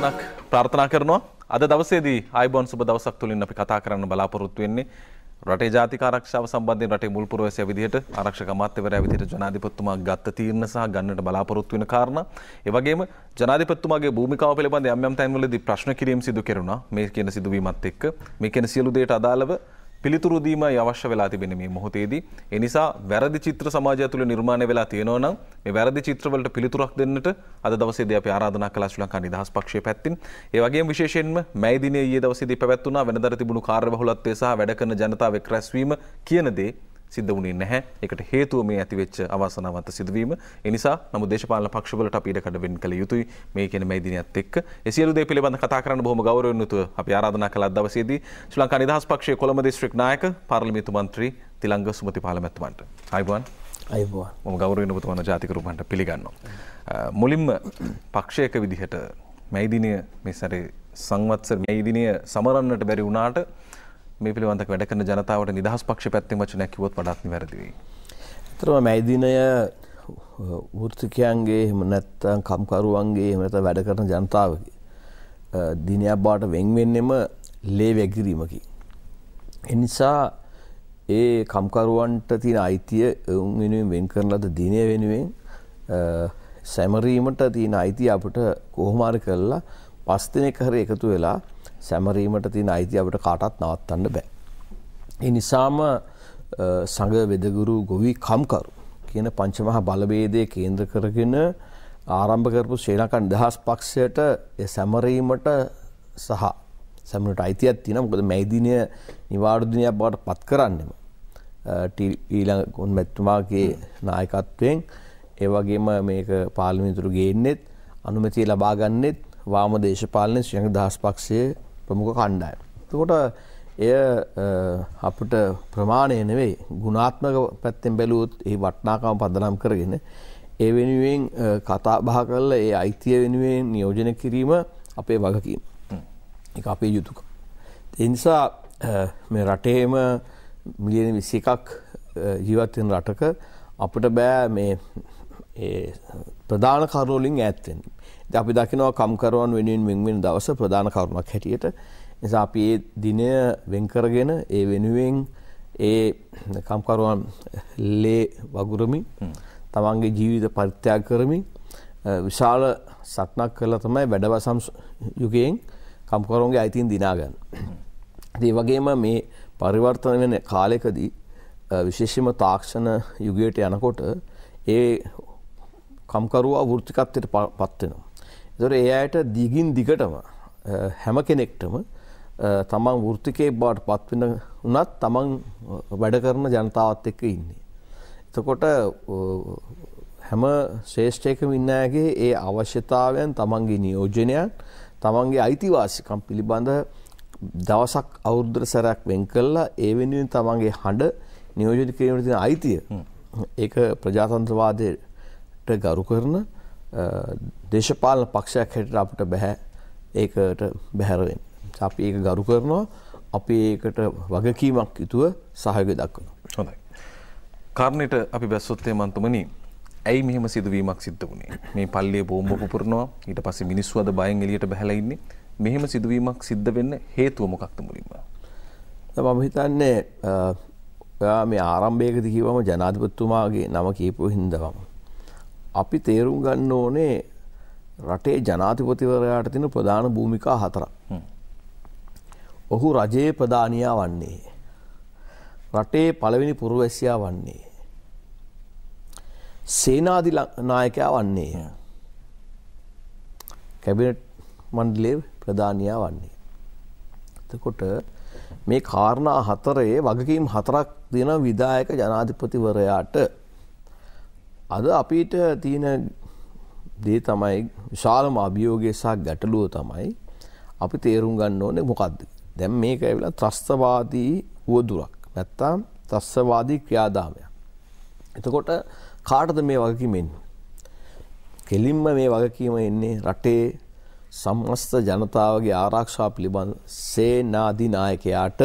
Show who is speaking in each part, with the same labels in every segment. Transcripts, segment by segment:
Speaker 1: අධිවේශනක් ප්‍රාර්ථනා කරනවා. අද දවසේදී ආයිබෝන් සුබ දවසක් තුලින් අපි කතා කරන්න බලාපොරොත්තු වෙන්නේ රටේ ජාතික ආරක්ෂාව සම්බන්ධයෙන් රටේ මුල් පුරවැසියා විදිහට ආරක්ෂක අමාත්‍යවරයා විදිහට ජනාධිපතිතුමා ගත්ත තීරණ සහ ගන්නට බලාපොරොත්තු වෙන කාරණා. ඒ වගේම ජනාධිපතිතුමාගේ භූමිකාව පිළිබඳ යම් යම් තැන්වලදී ප්‍රශ්න කිරීම සිදු කෙරුණා. මේ කියන සිදුවීමත් එක්ක. මේ කියන සියලු දේට අදාළව පිළිතුරු දීමයි අවශ්‍ය වෙලා තිබෙන මේ මොහොතේදී. ඒ නිසා වැරදි චිත්‍ර සමාජය තුළ නිර්මාණය වෙලා තියෙනවා නම් මේ වැරදි චිත්‍රවලට පිළිතුරක් දෙන්නට අද දවසේදී අපි ආරාධනා කළා ශ්‍රී ලංකා නිදහස් පක්ෂයේ පැත්තෙන්. ඒ වගේම විශේෂයෙන්ම මැයි දිනේ ඊයේ දවසේදී පැවැත්වුණා වෙනදර තිබුණු කාර්යබහුලත්වය සහ වැඩ කරන ජනතාව එක් රැස්වීම කියන දේ සිද්ධ වුණේ නැහැ. ඒකට හේතුව මේ ඇතිවෙච්ච අවාසනාවන්ත සිදුවීම. ඒ නිසා නමුත් දේශපාලන පක්ෂවලට අපි ඉඩකඩ වෙන්න කළ යුතුයි මේ කියන මේ දිනයත් එක්ක. ඒ සියලු දේ පිළිබඳ කතා කරන්න බොහොම ගෞරවයෙන් යුතුව අපි ආරාධනා කළ දවසේදී ශ්‍රී ලංකා නිදහස් පක්ෂයේ කොළඹ දිස්ත්‍රික් නායක පාර්ලිමේන්තු මන්ත්‍රී තිලංග සුමතිපාල මැතිතුමන්ට. ආයිබෝන්.
Speaker 2: අයිබෝන්.
Speaker 1: මම ගෞරවයෙන් ඔබතුමාන ජාතික රූපන්ට පිළිගන්නවා. මුලින්ම පක්ෂයක විදිහට මේ දිනය මේ සැරේ සංවත්සර මේ දිනය සමරන්නට බැරි වුණාට මේ පිළිබඳව වැඩ කරන ජනතාවට නිදහස් පක්ෂ පැත්තෙන් වචනයක් කිව්වොත් වඩාත් නිවැරදි වෙයි.
Speaker 2: ඇත්තටම මේ දිනය වෘත්තිකයන්ගේ එහෙම නැත්නම් කම්කරුවන්ගේ එහෙම නැත්නම් වැඩ කරන ජනතාවගේ දිනයක් බවට වෙන් වෙන්නෙම ලේ වැගිරීමකි. ඒ නිසා ඒ කම්කරුවන්ට තියෙන අයිතිය උන් වෙනුවෙන් වෙන් කරන ලද දිනය වෙනුවෙන් සැමරීමට තියෙන අයිතිය අපිට කොහොම හරි කරලා පස් දිනක හරි එකතු වෙලා සැමරීමට තියෙන අයිතිය අපිට කාටවත් නවත්තන්න බෑ. ඒ නිසාම සංඝ වෙදගුරු ගොවි කම්කරු කියන පංචමහා බලවේදයේ කේන්ද්‍ර කරගෙන ආරම්භ කරපු ශ්‍රී ලංකා නිදහස් පක්ෂයට ඒ සැමරීමට සහ සැමරට අයිතියක් තියෙනවා. මොකද මේ දිනය නිවාඩු දිනයක් බවට පත් කරන්නෙම ඊළඟ ගොන් මැතිතුමාගේ නායකත්වයෙන් ඒ වගේම මේක පාර්ලිමේන්තුවට ගේන්නෙත් අනුමැතිය ලබා ගන්නෙත් වාම දේශපාලන ශ්‍රී ලංකා දහස් පක්ෂයේ ප්‍රමුඛ කණ්ඩායම. එතකොට එය අපිට ප්‍රමාණය නෙවෙයි ගුණාත්මක පැත්තෙන් බැලුවොත් ඒ වටිනාකම පදනම් කරගෙන ඒ වෙනුවෙන් කතා බහ කරලා ඒ අයිතිය වෙනුවෙන් නියෝජනය කිරීම අපේ වගකීම. ඒක අපේ යුතුයකම. ඒ නිසා මේ රටේම මිලියන 21ක් ජීවත් වෙන රටක අපිට බෑ මේ ප්‍රධාන කරුණු වලින් ඈත් වෙන්න. අපි දකිනවා කම්කරුවන් වෙනුවෙන් වෙන් වෙන දවස ප්‍රධාන කරුණක් හැටියට. නිසා අපි ඒ දිනය වෙන් කරගෙන ඒ වෙනුවෙන් ඒ කම්කරුවන් ලේ වගුරමින් තමන්ගේ ජීවිත පරිත්‍යාග කරමින් විශාල සටනක් කරලා තමයි වැඩවසම් යුගයෙන් කම්කරුවන්ගේ අයිතීන් දිනා ගන්න. ඒ වගේම මේ පරිවර්තන වෙන කාලෙකදී විශේෂම තාක්ෂණ යුගයට යනකොට ඒ කම්කරුවා වෘත්තිකත්වයට පත් ඒතර ඒ අයට දිගින් දිගටම හැම කෙනෙක්ටම තමන් වෘත්තිකයෙක් බවට පත් වෙන උනත් තමන් වැඩ කරන ජනතාවත් එක්ක ඉන්නේ. එතකොට හැම ශ්‍රේෂ්ඨයකම ඉන්න අයගේ ඒ අවශ්‍යතාවයන් තමන්ගේ නියෝජනයන් තමන්ගේ අයිතිවාසිකම් පිළිබඳ දවසක් අවුරුද්දට සැරයක් වෙන් කළා ඒ වෙනුවෙන් තමන්ගේ හඬ නියෝජනය කිරීමට තියෙන අයිතිය ඒක ප්‍රජාතන්ත්‍රවාදයට ගරු කරන දේශපාලන පක්ෂයක් හැටියට අපිට බෑ ඒකට බැහැර වෙන්න. අපි ඒක ගරු කරනවා. අපි ඒකට වගකීමක් යුතුව සහයෝගය දක්වනවා.
Speaker 1: හොඳයි. කාරණේට අපි බැස්සොත් මන්තුමනි ඇයි මෙහෙම සිදුවීමක් සිද්ධ වුණේ? මේ පල්ලියේ බෝම්බ පුපුරනවා ඊට පස්සේ මිනිස්සු අද බයෙන් එළියට බහැලා ඉන්නේ. මෙහෙම සිදුවීමක් සිද්ධ වෙන්න හේතුව මොකක්ද මුලින්ම?
Speaker 2: මම හිතන්නේ ඔයා මේ ආරම්භයේදී කිව්වම ජනාධිපතිතුමාගේ නම කියපු හින්දාම අපි තේරුම් ගන්න ඕනේ රටේ ජනාධිපතිවරයාට තියෙන ප්‍රධාන භූමිකා හතරක්. ඔහු රජයේ ප්‍රධානියා වන්නේ. රටේ පළවෙනි පුරවැසියා වන්නේ. සේනාධි නායකයා වන්නේ. කැබිනට් මණ්ඩලයේ ප්‍රධානියා වන්නේ. එතකොට මේ කාරණා හතරේ වගකීම් හතරක් දෙන විධායක ජනාධිපතිවරයාට අද අපිට තියෙන දේ තමයි විශාලම අභියෝගය සහ ගැටලුව තමයි අපි තේරුම් ගන්න ඕනේ මොකද්ද? දැන් මේක ඇවිල්ලා ත්‍රස්තවාදී උවදුරක්. නැත්තම් ත්‍රස්තවාදී ක්‍රියාදාමයක්. එතකොට කාටද මේ වගකීම එන්නේ? කෙලින්ම මේ වගකීම එන්නේ රටේ සමස්ත ජනතාවගේ ආරක්ෂාව පිළිබඳ සේනාධි නායකයාට.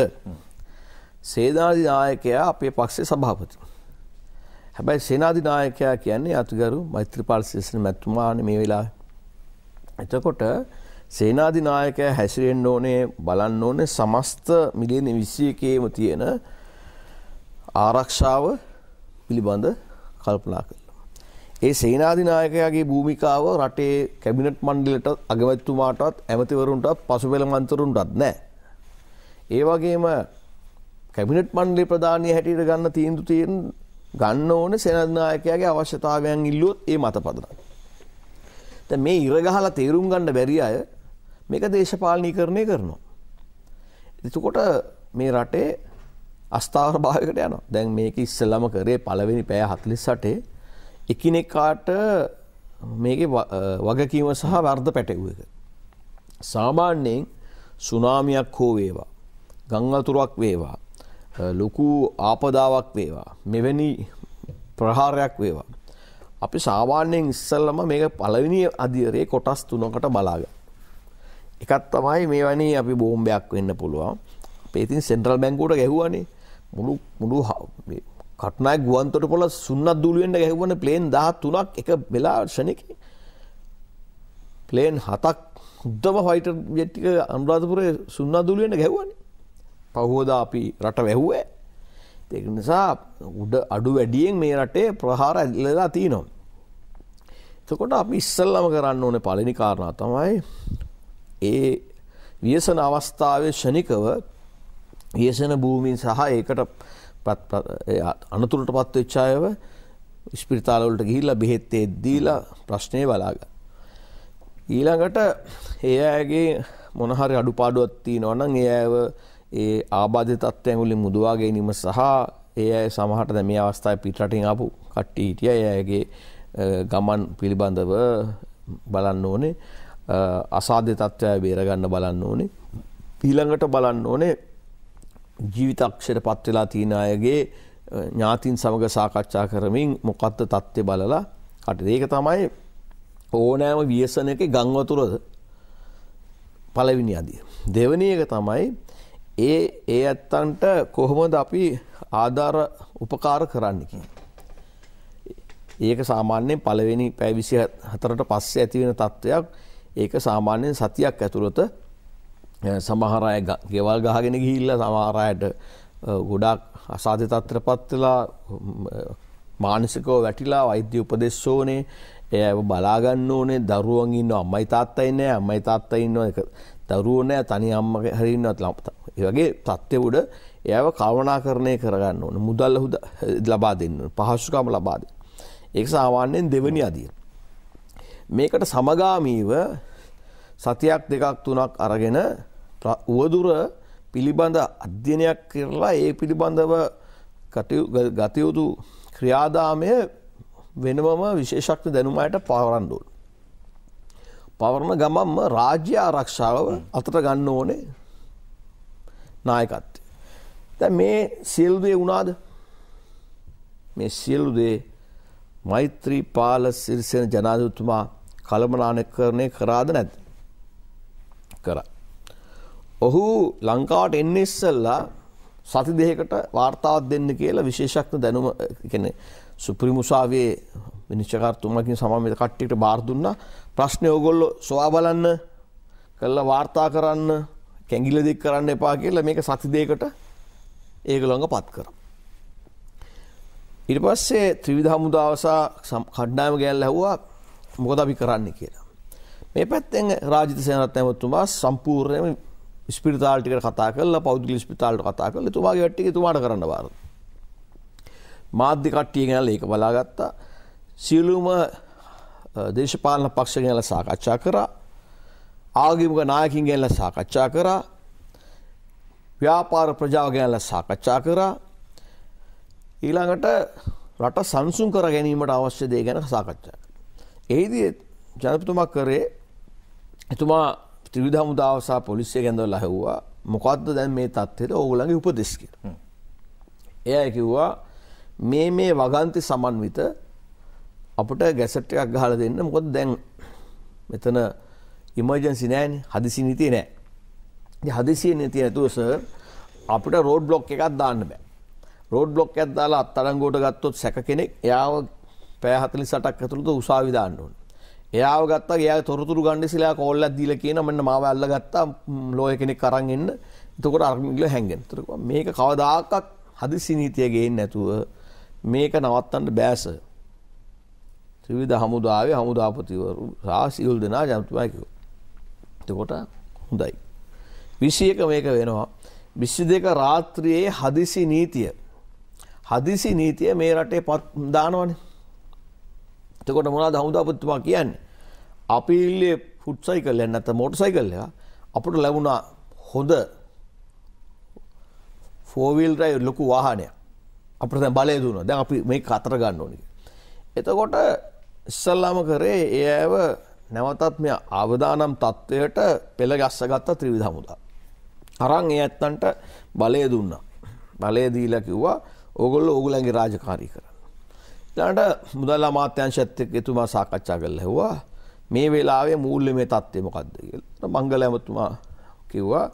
Speaker 2: සේනාධි නායකයා අපේ පක්ෂේ සභාපති. හැබැයි සේනාධිනායකයා කියන්නේ අතුගරු මෛත්‍රීපාල සිරිසේන මැතිතුමානේ මේ වෙලාවේ. එතකොට සේනාධිනායකය හැසිරෙන්න්න ඕනේ බලන්න ඕනේ සමස්ත මිලියන විශ්සිය එකේම තියෙන ආරක්ෂාව පිළිබඳ කල්පනා කරලා. ඒ සේනාධිනායකයාගේ භූමිකාව රටේ කැබිනට් මණ්ඩලට අගමැත්තුමාටත් ඇමතිවරුන්ටත් පසුපෙළ මන්තරුන්ටත් නෑ. ඒ වගේම කැබිනට් මණ්ඩලේ ප්‍රධානය හැටියට ගන්න තීන්දු තියෙන් ගන්න ඕන සෙනනායකයාගේ අවශ්‍යතාවයන් ඉල්ලුවොත් ඒ මත පදන. මේ ඉරගහලා තේරුම් ගන්න බැරි අය මේක දේශපාලනී කරණය කරනවා. එතුකොට මේ රටේ අස්ථාවර භාවකට යන දැන් මේක ඉස්සල්ලම කරේ පළවෙනි පෑ හතලිස් සටේ එකිනෙකාට මේක වගකීම සහ වර්ධ පැටවූ එක. සාමාන්‍යයෙන් සුනාමියක් හෝ වේවා. ගංගතුරක් වේවා. ලොකු ආපදාවක් වේවා. මෙවැනි ප්‍රහාරයක් වේවා. අපි සාමාන්‍යයෙන් ඉස්සල්ලම මේක පළවිනි අධියරේ කොටස් තුනකට බලාග. එකත් තමයි මේ වනි අපි බෝම්භයක් වෙන්න පුළුවන් පේතින් සෙන්ට්‍රල් බැංකුවට ගැහුවනේ මුළු මුළු කටනයි ගුවන්තොට පොල සුන්නත් දුළුවෙන්ට ගැහවන ප්ලේන් දහ තුනක් එක වෙලා ෂණක ප්ලේන් හතක් උද්දම ෆයිට ජෙට්ටික අනුරාධපුරේ සුන්නත් දුළුවෙන්ට ගැහවන්නේ පහෝද අපි රට වැැහුවේ දෙක නිසා උඩ අඩු වැඩියෙන් මේ රටේ ප්‍රහාර ඇල්ලලා තියනවා. එතකොට අපි ඉස්සල්ලම කරන්න ඕන පලනි කාරණා තමයි ඒ වියසන අවස්ථාවේ ෂණිකව වියසන භූමින් සහ ඒකට අනතුරට පත් වෙච්චායව ස්පිරිතාලවලට ගිහිල්ලා බෙහෙත්තේ දීලා ප්‍රශ්නය බලාග. ඊළඟට ඒ අයගේ මොනහරි අඩුපාඩුවත් තියෙනවනම් ඒ අයව ඒ ආබාධ තත්ත්වයන් වලින් මුදවා ගැනීම සහ ඒ අය සමහරට දැන් මේ අවස්ථාවේ පිටරටින් ආපු කට්ටිය හිටියා ඒ අයගේ ගමන් පිළිබඳව බලන්න ඕනේ අසාධ්‍ය තත්ත්වය බේරගන්න බලන්න ඕනේ ඊළඟට බලන්න ඕනේ ජීවිතක්ෂයට පත් වෙලා තියෙන අයගේ ඥාතින් සමග සාකච්ඡා කරමින් මොකක්ද තත්ත්වය බලලා කටයුතු. ඒක තමයි ඕනෑම ව්‍යසනයක ගංවතුරද පළවෙනි අදිය. දෙවැනි එක තමයි ඒ ඒ ඇත්තන්ට කොහොමද අපි ආධාර උපකාර කරන්න කියන. ඒක සාමාන්‍යයෙන් පළවෙනි පැය විසි හතරට පස්සේ ඇතිවෙන තත්ත්වයක් ඒක සාමාන්‍යයෙන් සතියක් ඇතුළත සමහරය ගෙවල් ගහගෙන ගිහිල්ල සමහරයට ගොඩක් අසාධ්‍ය තත්ත්‍ර පත්වෙලා මානසිකෝ වැටිලා වෛද්‍ය උපදෙස් ඕනේ. එය බලාගන්න ඕනේ. දරුවන් ඉන්න අම්මයි තාත්තයින්න අම්මයි තාත්ත ඉන්න එක දරුවනෑ තනි අම්ම හරින්නත් ලම්පත වගේ තත්ත්ය උඩ එයව කවනා කරණය කරගන්න ඕන මුදල්ල හුද ලබා දෙන්න පහසුකම ලබාද. ඒ සාමාන්‍යයෙන් දෙවනි අදිය. මේකට සමගාමීව සතියක් දෙකක් තුනක් අරගෙන උවදුර පිළිබඳ අධ්‍යනයක් කරලා ඒ පිළිබඳව ගතයුතු ක්‍රියාදාමය වෙනවම විශේෂක්ත දැනුමයට පවරන්ඩුල්. පවරණ ගමම්ම රාජ්‍ය ආරක්ෂාව අතට ගන්න ඕනේ නායකත්වය. දැ මේ සියල්දේ වුණාද මේ සියලුදේ මෛත්‍රී පාල සිරිසෙන ජනාධතුමා කළමනානය කරණය කරාද නැද කර. ඔහු ලංකාවට එන්න ඉස්සල්ලා සති දෙකට වාර්තාවත් දෙන්න කියලා විශේෂක්න දැනුම කෙනෙ සුප්‍රිමුසාවේ විනිශ්චකර්තුමකින් සමමත කට්ටිට බාර් දුන්න ප්‍රශ්නය ඔගොල්ලො සොයා බලන්න කල්ල වාර්තා කරන්න කැංගිල දෙක් කරන්න එපා කියලා මේක සති දෙකට ඒගළඟ පත් කර. ඉට පස්සේ ත්‍රිවිධ හමුදාවසා කණ්ඩායම ගෑල් ඇහවා මොකද අපි කරන්න කියලා. මේ පැත්තෙන් රාජිත සයනත් ඇමතුමා සම්පූර්ණයම ස්පිරිතාල්ටිකට කතා කල පෞද්ගල ස්පිතාල්ට කතා කල තුමාගේ වැට්ටික තුමාට කරන්න බාර. මාධ්‍ය කට්ටිය ගැල ඒක බලාගත්තා සියලුම දේශපාලන පක්ෂ ගැල සාකච්ඡා කරා. ආගිමුක නායකින් ගැල්ල සාකච්ඡා කරා. ව්‍යාපාර ප්‍රජාව ගැල්ල සාකච්ඡා කරා. ඊළඟට රට සංසුන් කර ගැනීමට අවශ්‍ය දේ ගැන සාකච්ඡා. එහිදී ජනපතුමක් කරේ එතුමා ත්‍රිවිධ හමුදාවසා පොලිසිය ගැඳවල ඇහුවා. මොකක්ද දැන් මේ තත්ත්වයට ඕගොල්ලන්ගේ උපදෙස් කියලා. එයා කිව්වා මේ මේ වගන්ති සමන්විත අපට ගැසට් එකක් ගහලා දෙන්න මොකද දැන් මෙතන ඉමර්ජන්සි නෑනේ හදිසි නීතිය නෑ. ඉතින් හදිසිය නීතිය නැතුව සර් අපිට රෝඩ් බ්ලොක් එකක් දාන්න බෑ. රෝඩ් බ්ලොක් එකක් දාලා අත්අඩංගුවට ගත්තොත් සැක කෙනෙක් එයාව පැය 48ක් ඇතුළත උසාවි දාන්න ඕනේ. එයාව ගත්තා එයා තොරතුරු ගන්න සිලා කෝල්ලක් දීලා කියන මෙන්න මාව අල්ලගත්තා ලෝය කෙනෙක් අරන් එන්න එතකොට අරමිගල හැංගෙන්. එතකොට මේක කවදාකවත් හදිසි නීතිය ගේන්නේ නැතුව මේක නවත්තන්න බෑස. ත්‍රිවිධ හමුදාවේ හමුදාපතිවරු සහ සියලු දෙනා ජනතුමා කිව්වා. එතකොට හොඳයි. 21 මේක වෙනවා. 22 රාත්‍රියේ හදිසි නීතිය. හදිසි නීතිය මේ රටේ පත් දානවනේ. එතකොට මොනවද හමුදාපතිතුමා කියන්නේ? අපි ඉල්ලේ ෆුට් සයිකල් එක නැත්නම් මෝටර් සයිකල් එක අපිට ලැබුණා හොඳ ෆෝර් වීල් ඩ්‍රයිව් ලොකු වාහනයක්. අපිට දැන් බලය දුන්නා. දැන් අපි මේක අතර ගන්න ඕනේ. එතකොට ඉස්සල්ලාම කරේ ඒ ඇව නැවතත් මේ අවදානම් තත්ත්වයට පෙළ ගස්ස ගත්ත ත්‍රිවිධ හමුදා. අරන් ඒ ඇත්තන්ට බලය දුන්නා. බලය දීලා කිව්වා ඕගොල්ලෝ ඕගොල්ලන්ගේ රාජකාරී කරන්න. ඊළඟට මුදල් අමාත්‍යාංශයත් එක්ක එතුමා සාකච්ඡා කරලා ඇහුවා මේ වෙලාවේ මූල්‍යමය තත්ත්වය මොකක්ද කියලා. මංගල ඇමතුමා කිව්වා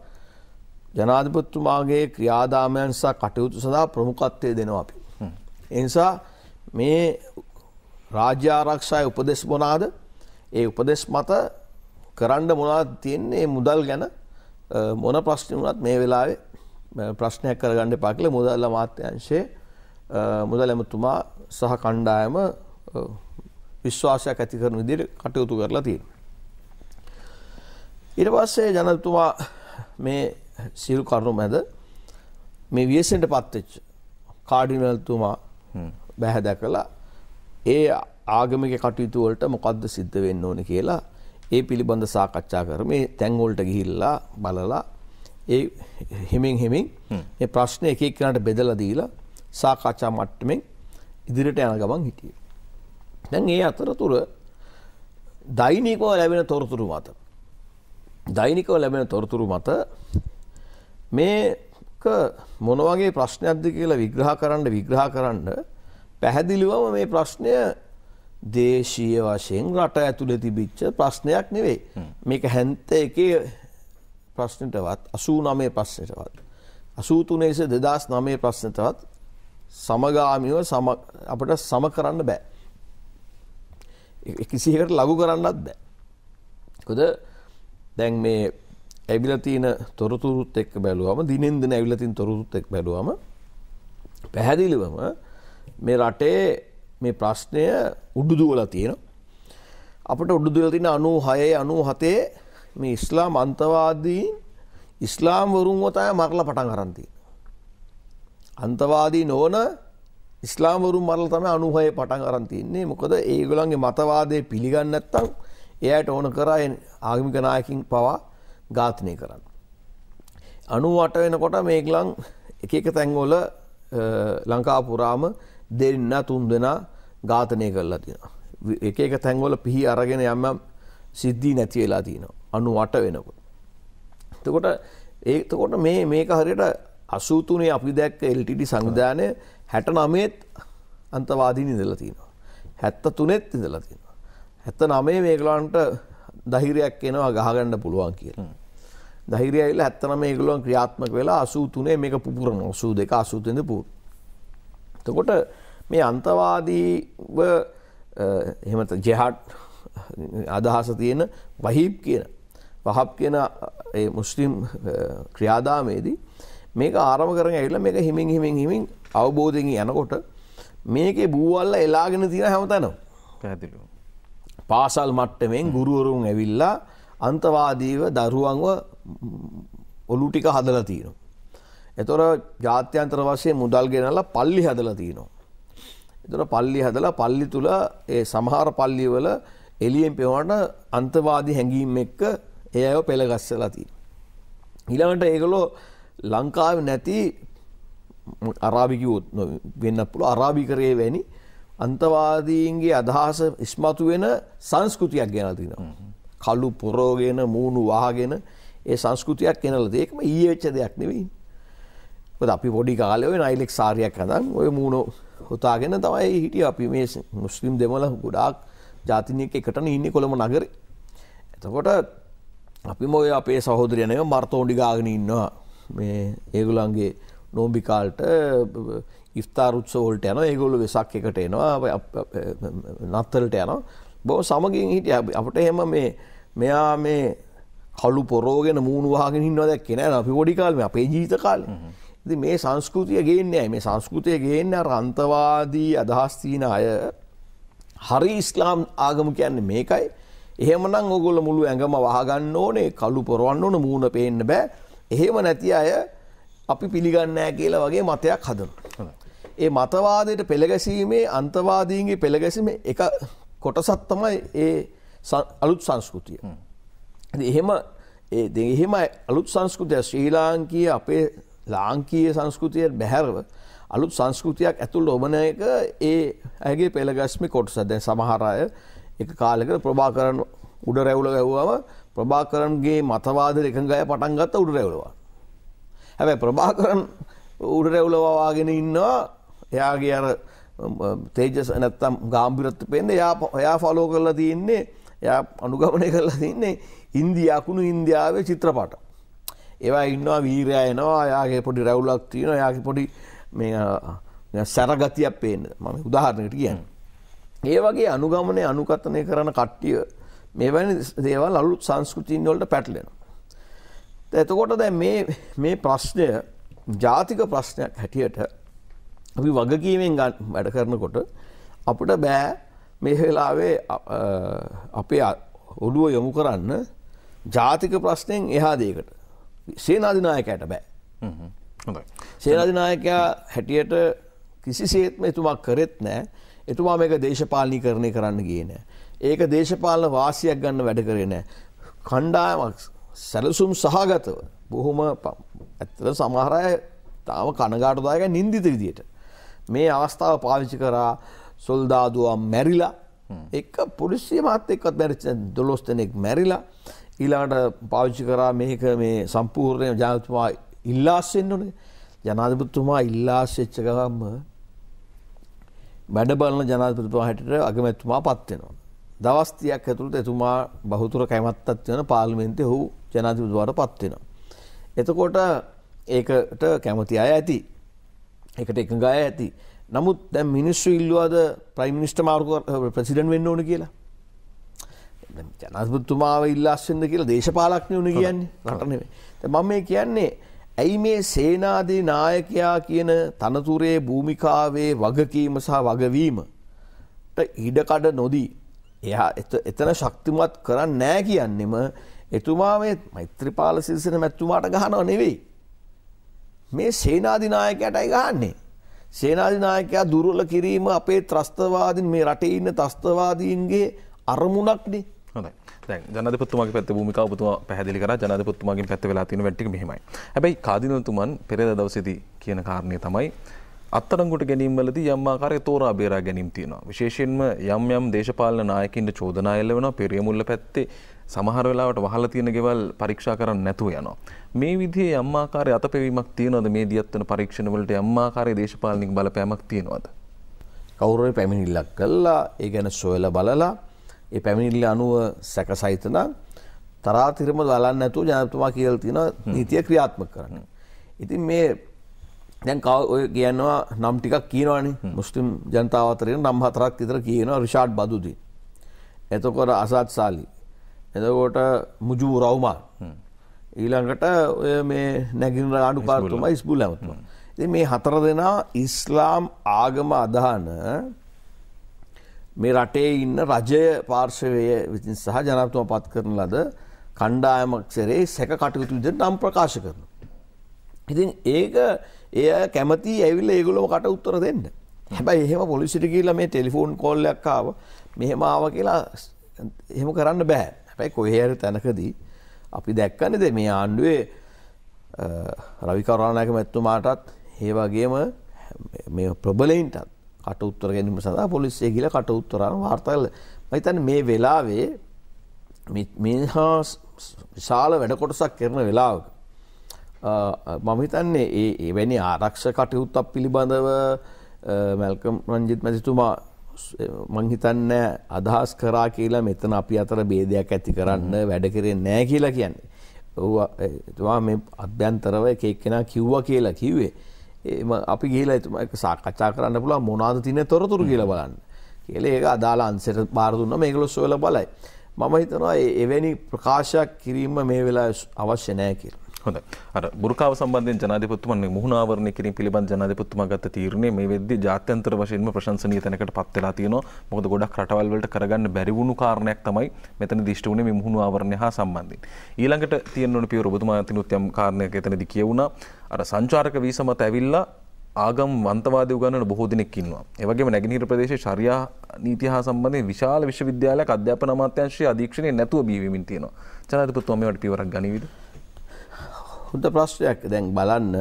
Speaker 2: ජනාධිපතිතුමාගේ ක්‍රියාදාමයන් සහ කටයුතු සඳහා ප්‍රමුඛත්වය දෙනවා අපි. ඒ නිසා මේ රාජ්‍ය ආරක්ෂාවේ උපදෙස් මොනවාද? ඒ උපදෙස් මත කරන්න මොනවද තියෙන්නේ මුදල් ගැන මොන ප්‍රශ්න වුණත් මේ වෙලාවේ ප්‍රශ්නයක් කරගන්න එපා කියලා මුදල් අමාත්‍යාංශයේ මුදල් ඇමතුමා සහ කණ්ඩායම විශ්වාසයක් ඇති කරන විදිහට කටයුතු කරලා තියෙනවා. ඊට පස්සේ ජනතුමා මේ සියලු කරුණු මැද මේ වියසෙන්ට පත්වෙච්ච කාඩිනල්තුමා බැහැ දැකලා ඒ ආගමික කටයුතු වලට මොකද්ද සිද්ධ වෙන්න ඕනේ කියලා ඒ පිළිබඳ සාකච්ඡා කර මේ තැන් වලට ගිහිල්ලා බලලා ඒ හිමින් හිමින් මේ ප්‍රශ්න එක එක්කනට බෙදලා දීලා සාකච්ඡා මට්ටමින් ඉදිරියට යන ගමන් හිටියේ. දැන් ඒ අතරතුර දෛනිකව ලැබෙන තොරතුරු මත දෛනිකව ලැබෙන තොරතුරු මත මේක මොන වගේ ප්‍රශ්නයක්ද කියලා විග්‍රහ කරන්න විග්‍රහ කරන්න පැහැදිලිවම මේ ප්‍රශ්නය දේශීය වශයෙන් රට ඇතුළේ තිබිච්ච ප්‍රශ්නයක් නෙවෙයි. මේක හැන්ත එකේ ප්‍රශ්නයටවත් 89 ප්‍රශ්නයටවත් 83 ඉස 2009 ප්‍රශ්නයටවත් සමගාමීව සම අපිට සම කරන්න බෑ. කිසියකට ලඝු කරන්නත් බෑ. මොකද දැන් මේ ඇවිල්ලා තියෙන තොරතුරුත් එක්ක බැලුවම දිනෙන් දින ඇවිල්ලා තියෙන තොරතුරුත් එක්ක බැලුවම පැහැදිලිවම මේ රටේ මේ ප්‍රශ්නය උඩුදුවලා තියෙනවා. අපිට උඩුදුවලා තියෙන 96 97 මේ ඉස්ලාම් අන්තවාදීන් ඉස්ලාම් වරුන්ව තමයි මරලා පටන් අරන් තියෙන්නේ. අන්තවාදී නොවන ඉස්ලාම් වරුන් මරලා තමයි 96 පටන් අරන් තින්නේ. මොකද ඒගොල්ලන්ගේ මතවාදය පිළිගන්නේ නැත්නම් එයාට ඕන කරා ආගමික නායකින් පවා ඝාතනය කරන්න. 98 වෙනකොට මේගොල්ලන් එක එක තැන්වල ලංකාව පුරාම දෙන්න තුන් දෙනා ඝාතනය කරලා තියෙනවා. එක එක තැන්වල පිහි අරගෙන යම් යම් සිද්ධි නැති වෙලා තියෙනවා. 98 වෙනකොට. එතකොට ඒතකොට මේ මේක හරියට 83 අපි දැක්ක LTT සංවිධානය 69ත් අන්තවාදීන් ඉඳලා තියෙනවා. 73ත් ඉඳලා තියෙනවා. 79 මේගලන්ට ධෛර්යයක් එනවා ගහගන්න පුළුවන් කියලා. ධෛර්යය ඇවිල්ලා 79 මේගොල්ලන් ක්‍රියාත්මක වෙලා 83 මේක පුපුරනවා. 82 83 පුපුර. එතකොට මේ අන්තවාදීව එහෙම ජෙහඩ් අදහස තියෙන වහීබ් කියන වහබ් කියන මුස්ලිම් ක්‍රියාදාමේදී මේක ආරම්භ කරගෙන ඇවිල්ලා මේක හිමින් හිමින් හිමින් අවබෝධයෙන් යනකොට මේකේ බූවල්ල එලාගෙන තියෙන හැමතැනම
Speaker 1: පැහැදිලිව.
Speaker 2: පාසල් මට්ටමෙන් ගුරුවරුන් ඇවිල්ලා අන්තවාදීව දරුවන්ව ඔලු ටික හදලා තියෙනවා. එතකොට ජාත්‍යන්තර වශයෙන් මුදල් ගෙනල්ලා පල්ලි හදලා තියෙනවා. එතකොට පල්ලි හදලා පල්ලි තුල ඒ සමහර පල්ලිවල එළියෙන් පෙවන අන්තවාදී හැඟීම් එක්ක ඒ අයව පෙළගස්සලා තියෙනවා. ඊළඟට ඒගොල්ලෝ ලංකාවේ නැති අරාබිකිවොත් වෙන්න පුළුව අරාභිකරයේ වැනි අන්තවාදීන්ගේ අදහස ඉස්මතු වෙන සංස්කෘතියක් ගැන තිනවා. කළු පොරෝගෙන මූුණු වාගෙන ඒ සංස්කෘතියක් කෙනල ඒකම ඊච්ච දෙයක් නෙවෙයි. අපි පොඩි කාලය නයිලෙක් සාරයක් හදන් ඔය මූුණ හොතාගෙන තමයි හිටිය අපි මේ මුස්ලිම් දෙමල ගොඩාක් ජාතිනයක එකටන ඉන්න කොළම නගර. එතකොට අපි මොය අපේ සහෝදරයනය මර්තෝඩි ගාගෙන ඉන්නවා. මේ ඒගුලන්ගේ නෝම්බිකාල්ට ඉස්ථාරුත්ස ෝල්ට යන ඒගොල්ල වෙසක් එකට එනවා නත්තලට යන බොහොම සමගින් හිටිය. අපට එහෙම මේ මෙයා මේ කළු පොරෝගෙන මූුණු වහගෙන ඉන්නවා දැක්කේ නෑ. අපි පොඩි කාලේ අපේ ජීවිත කාලේ. ඉතින් මේ සංස්කෘතිය ගේන්නේ මේ සංස්කෘතිය ගේන්නේ අර අන්තවාදී අදහස් තියෙන අය හරි ඉස්ලාම් ආගම කියන්නේ මේකයි. එහෙමනම් ඕගොල්ලෝ මුළු ඇඟම වහගන්න ඕනේ, කළු පොරවන්න ඕනේ, මූණ පේන්න බෑ. එහෙම නැති අය අපි පිළිගන්නේ නැහැ කියලා වගේ මතයක් හදනවා. ඒ මතවාදයට පෙළගැසීමේ අන්තවාදීන්ගේ පෙළගැසීමේ එක කොටසක් තමයි ඒ අලුත් සංස්කෘතිය. එහෙම එහෙම අලුත් සංස්කෘතිය ශ්‍රී ලාංකීය අපේ ලාංකීය සංස්කෘතිය බැහැරව අලුත් සංස්කෘතියක් ඇතුළ ඔබන එක ඒ ඇගේ පෙළගස්මි කොටස දැන් සමහර අය එක කාලෙකට ප්‍රභාකරන් උඩ රැවුල ගැව්වම ප්‍රභාකරන්ගේ මතවාද එකඟය පටන් ගත්ත උඩ රැවුලවා. හැබැයි ප්‍රභාකරන් උඩ රැවුලවාගෙන ඉන්නවා එයාගේ අර තේජස් නැත්තම් ගාම්භිරත්ව පෙන්න්නේ එයා එයා ෆලෝ කරලා තියන්නේ එයා අනුගමනය කරලා තින්නේ ඉන්දිය අකුණු ඉන්දියාවේ චිත්‍රපට. ඒවා ඉන්නවා වීරයා එනවා යාගේ පොඩි රැවුලක් තියෙනවා යාගේ පොඩි මේ සැරගතියක් පේන්න මම උදාහරණයකට කියන්නේ. ඒ වගේ අනුගමනය අනුකථනය කරන කට්ටිය මෙවැනි දේවල් අලුත් සංස්කෘතින් වලට පැටලෙනවා. එතකොට දැන් මේ මේ ප්‍රශ්නය ජාතික ප්‍රශ්නයක් හැටියට අපි වගකීමෙන් වැඩ කරනකොට අපිට බෑ මේ වෙලාවේ අපේ ඔළුව යොමු කරන්න ජාතික ප්‍රශ්නයෙන් එහා දේකට සේනාධිනායකයට බෑ. සේනාධිනායකයා හැටියට කිසිසේත්ම එතුමා කරෙත් නෑ එතුමා මේක දේශපාලනී කරණය කරන්න ගියේ නෑ. ඒක දේශපාලන වාසියක් ගන්න වැඩ කරේ නෑ. කණ්ඩායමක් සැලසුම් සහගතව බොහොම ඇත්තට සමහර අය තාම කනගාටුදායක නින්දිත විදියට මේ අවස්ථාව පාවිච්චි කරා සොල්දාදුවා මැරිලා එක පොලිසිය මාත් එක්කත් මැරිච්ච දොළොස් දෙනෙක් මැරිලා ඊළඟට පාවිච්චි කරා මේක මේ සම්පූර්ණය ජනතුමා ඉල්ලාස් වෙන්න ඕනේ ජනාධිපතිතුමා ඉල්ලාස් වෙච්ච ගමන්ම වැඩ බලන ජනාධිපතිතුමා හැටියට අගමැතිතුමා පත් වෙනවා. දවස් 30ක් ඇතුළත එතුමා බහුතර කැමැත්තක් වෙන පාර්ලිමේන්තුවේ ඔහු ජනාධිපතිතුමාට පත් වෙනවා. එතකොට ඒකට කැමති අය ඇති. ඒකට එකඟ අය ඇති. නමුත් දැන් මිනිස්සු ඉල්ලුවාද ප්‍රයිම් මිනිස්ටර් මාරු ප්‍රෙසිඩන්ට් වෙන්න ඕන කියලා. ජනාධිපතිතුමාව ඉල්ලාස් වෙන්න කියලා දේශපාලඥයෝ උනේ කියන්නේ. දැන් මම මේ කියන්නේ ඇයි මේ සේනාදී නායකයා කියන තනතුරේ භූමිකාවේ වගකීම සහ වගවීමට ඉඩකඩ නොදී එයා එතන ශක්තිමත් කරන්නේ නැහැ කියන්නෙම එතුමා මෛත්‍රීපාල සිරිසේන මැතිතුමාට ගහනව නෙවෙයි. මේ සේනාධිනායකයටයි ගහන්නේ. සේනාධිනායකයා දුර්වල කිරීම අපේ ත්‍රස්තවාදීන් මේ රටේ ඉන්න ත්‍රස්තවාදීන්ගේ අරමුණක්නේ.
Speaker 1: හොඳයි. දැන් ජනාධිපතිතුමාගේ පැත්තේ භූමිකාව ඔබතුමා පැහැදිලි කරා ජනාධිපතිතුමාගෙන් පැත්ත වෙලා තියෙන වැඩ ටික මෙහෙමයි. හැබැයි කාදිනතුමන් පෙරේද දවසේදී කියන කාරණේ තමයි අත්අඩංගුවට ගැනීම වලදී යම් ආකාරයක තෝරා බේරා ගැනීම තියෙනවා. විශේෂයෙන්ම යම් යම් දේශපාලන නායකින්ට චෝදනා එල්ල වෙනවා පෙරියමුල්ල පැත්තේ සමහර වෙලාවට වහලා තියෙන ගෙවල් පරීක්ෂා කරන්න නැතුව යනවා. මේ විදිහේ යම් ආකාරයේ අතපෙවීමක් තියෙනවද මේ දියත් වෙන පරීක්ෂණ වලට යම් ආකාරයේ දේශපාලනික බලපෑමක් තියෙනවද?
Speaker 2: කවුරු හරි පැමිණිල්ලක් කළා ඒ ගැන සොයලා බලලා ඒ පැමිණිල්ල අනුව සැකසහිත නම් තරාතිරම බලන්න නැතුව ජනාධිපතිතුමා කියලා තියෙන නීතිය ක්‍රියාත්මක කරන්න. ඉතින් මේ දැන් ඔය කියනවා නම් ටිකක් කියනවානේ මුස්ලිම් ජනතාව අතරින් නම් හතරක් විතර කියනවා රිෂාඩ් බදුදීන්. එතකොට අසත් සාලි. එතකොට මුජූ රවුමාන්. ඊළඟට ඔය මේ නැගින ආණ්ඩුකාරතුමා ඉස්බුල් ඇමතුමා. ඉතින් මේ හතර දෙනා ඉස්ලාම් ආගම අදහන මේ රටේ ඉන්න රජය පාර්ශවය විසින් සහ ජනතුම පත් කරන ලද කණ්ඩායමක් සෙරේ සැක කටයුතු විදිහට නම් ප්‍රකාශ කරනවා. ඉතින් ඒක එය කැමති ඇවිල්ලා ඒගොල්ලෝ කට උත්තර දෙන්න. හැබැයි එහෙම පොලිසියට ගිහිල්ලා මේ ටෙලිෆෝන් කෝල් එකක් ආව මෙහෙම ආව කියලා එහෙම කරන්න බෑ. හැබැයි කොහේ හරි තැනකදී අපි දැක්කනේද මේ ආණ්ඩුවේ රවි කරුණානායක මැතිතුමාටත් ඒ වගේම මේ ප්‍රබලයින්ටත් කට උත්තර ගැනීම සඳහා පොලිසිය ගිහලා කට උත්තර අරන් වාර්තා කළා. මම හිතන්නේ මේ වෙලාවේ මේහා විශාල වැඩ කොටසක් කරන වෙලාවක මම හිතන්නේ ඒ එවැනි ආරක්ෂ කටයුත්තක් පිළිබඳව මැල්කම් රංජිත් මැතිතුමා මං හිතන්නේ අදහස් කරා කියලා මෙතන අපි අතර ભેදයක් ඇති කරන්න වැඩ කරන්නේ නැහැ කියලා කියන්නේ. ඔව් එතුමා මේ අභ්‍යන්තරව එක එක්කෙනා කිව්වා කියලා කිව්වේ. එම අපි ගිහිලා එතුමා එක සාකච්ඡා කරන්න පුළුවන් මොනවාද තියෙන තොරතුරු කියලා බලන්න. කියලා ඒක අදාළ අංශයට බාර දුන්නා මේගොල්ලෝ සොයලා බලයි. මම හිතනවා ඒ- එවැනි ප්‍රකාශයක් කිරීම මේ වෙලාවේ අවශ්‍ය නැහැ කියලා.
Speaker 1: හොඳ අර බුරුකාව සම්බන්ධයෙන් ජනාධිපතිතුමන් මේ මුහුණාවරණය කිරීම පිළිබඳ ජනාධිපතිතුමා ගත්ත තීරණය මේ වෙද්දී ජාත්‍යන්තර වශයෙන්ම ප්‍රශංසනීය තැනකට පත් වෙලා තියෙනවා මොකද ගොඩක් රටවල් වලට කරගන්න බැරි වුණු කාරණයක් තමයි මෙතන දිෂ්ට වුණේ මේ මුහුණු ආවරණය හා සම්බන්ධයෙන් ඊළඟට තියෙන්න ඕන පියවර ඔබතුමා අතිනුත් යම් කාරණයක් එතනදී කියවුණා අර සංචාරක වීසා මත ඇවිල්ලා ආගම් වන්තවාදී උගන්වන බොහෝ දෙනෙක් ඉන්නවා. ඒ වගේම නැගෙනහිර ප්‍රදේශයේ ශරියා නීතිය හා සම්බන්ධයෙන් විශාල විශ්වවිද්‍යාලයක් අධ්‍යාපන අමාත්‍යාංශයේ අධීක්ෂණය නැතුව බිහිවෙමින් තියෙනවා. ජනාධිපතිතුමා මේවට පියවරක් ගනිවිද?
Speaker 2: හොඳ ප්‍රශ්නයක් දැන් බලන්න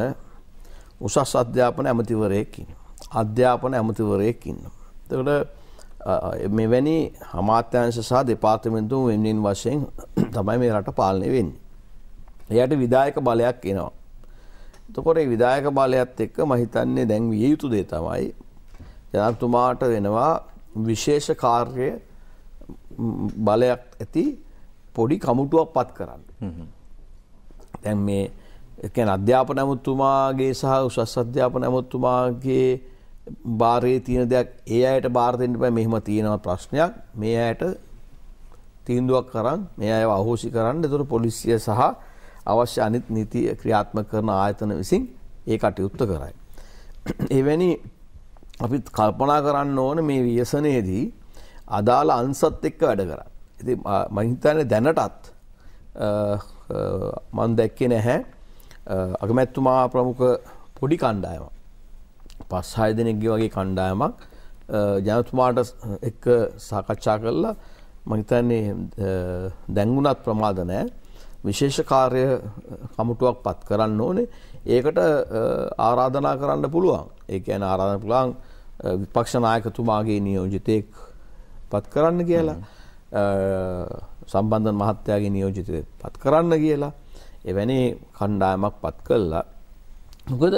Speaker 2: උසස් අධ්‍යාපන ඇමතිවරයෙක් ඉන්න. අධ්‍යාපන ඇමතිවරයෙක් ඉන්න. තකට මෙවැනි හමාත්‍යංශ සහ දෙපාර්තමෙන්තු වෙන්නින් වශයෙන් තමයි මේ රට පාලනය වෙන්නේ. එයට විදායක බලයක් එනවා. තකොට විදායක බලයත් එක්ක මහිතන්නේ දැන් විය යුතු දේ තමයි ජනතුමාට වෙනවා විශේෂ කාර්ය බලයක් ඇති පොඩි කමුටුවක් පත් කරන්න. දැන් මේ එකන අධ්‍යාපන ඇමුත්තුමාගේ සහ උසස් අධ්‍යාපන ඇමුත්තුමාගේ භාරයේ තියෙන දෙයක් ඒ අයට භාරතෙන්ට පැ මෙහෙම තියෙනව ප්‍රශ්නයක් මේ අයට තීන්දුවක් කරන්න මේ අය අහෝසි කරන්න දෙතුර පොලිසිය සහ අවශ්‍ය අනිත් නීති ක්‍රියාත්ම කරන ආයතන විසින් ඒ කටයුත්ත කරයි. එවැනි අපි කල්පනා කරන්න ඕන මේ ව්‍යසනයේදී අදාළ අන්සත් එක්ක වැඩ කර. ඇති මහිතන දැනටත් මන් දැක්කේ නැහැ. අගමැත්තුමා ප්‍රමුඛ පොඩි කණ්ඩායම පස් හය දෙනෙක්ගේ වගේ කණ්ඩායමක්. ජනතුමාට එක්ක සාකච්ඡා කරලා මහිතන්නේ දැංගුණත් ප්‍රමාද නෑ විශේෂ කාර්ය කමුටුවක් පත් කරන්න ඕනේ. ඒකට ආරාධනා කරන්න පුළුවන්. ඒ ඇන ආරාධන පුළන් විපක්ෂනායකතුමාගේ නියෝජිතයෙක් පත් කරන්න කියලා. සම්බන්ධන් මහත්තයාගේ නියෝජිතය පත් කරන්න කියලා එවැනි කණ්ඩායමක් පත් කල්ලා මොකද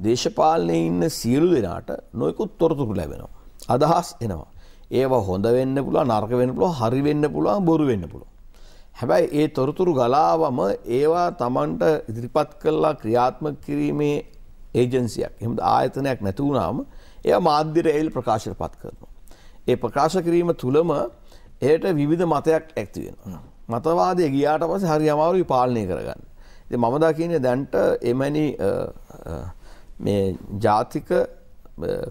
Speaker 2: දේශපාලනය ඉන්න සියලු දෙනාට නොයකුත් තොරතුරු ලැබෙනවා. අදහස් එනවා. ඒව හොඳ වෙන්න පුළුව නර්ක වෙන්න පුළුව හරි වෙන්න පුළුවන් බොරු වෙන්න පුළුව. හැබැයි ඒ තොරතුරු ගලාවම ඒවා තමන්ට ඉදිරිපත් කල්ලා ක්‍රියාත්ම කිරීමේ ඒජන්සියක් එම ආයතනයක් නැතිවුණාම එය මාධ්‍යර එල් ප්‍රකාශය පත් කරනවා. ඒ ප්‍රකාශ කිරීම තුළම එයට විවිධ මතයක් ඇක්තිවෙන. මතවාදය ගියාට පස හරි අමාරුයි පාලනය කරගන්න. මම දකින දැන්ට එමැනි මේ ජාතික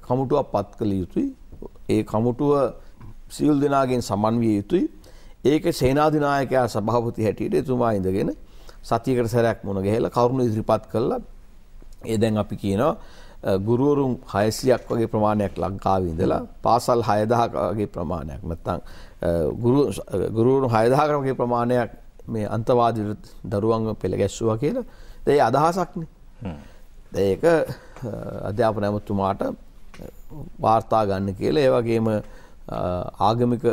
Speaker 2: කමුටුවක් පත් කළ යුතුයි ඒ කමුටුව සියල් දෙනාගෙන් සමන්විය යුතුයි ඒක සේනාධනායකයා සභාපති හැටියට එතුමා ඉඳගෙන සතියකට සැරයක් මුණ ගැහෙල කරුණු ඉදිරිපත් කල්ලා ඒ දැන් අපි කියනවා ගුරුවරුම් හයසියක් වගේ ප්‍රමාණයක් ලංකාව ඉඳලා පාසල් හයදහගේ ප්‍රමාණයක් නැත්තං ගුරුවරු හයදාහක වගේ ප්‍රමාණයක් මේ අන්තවාද දරුවන්ග පෙළ ගැස්සුව කියලා. දැයි අදහසක්න. ඒක අධ්‍යාපන ඇමතුමාට වාර්තා ගන්න කියලා ඒවගේම ආගමික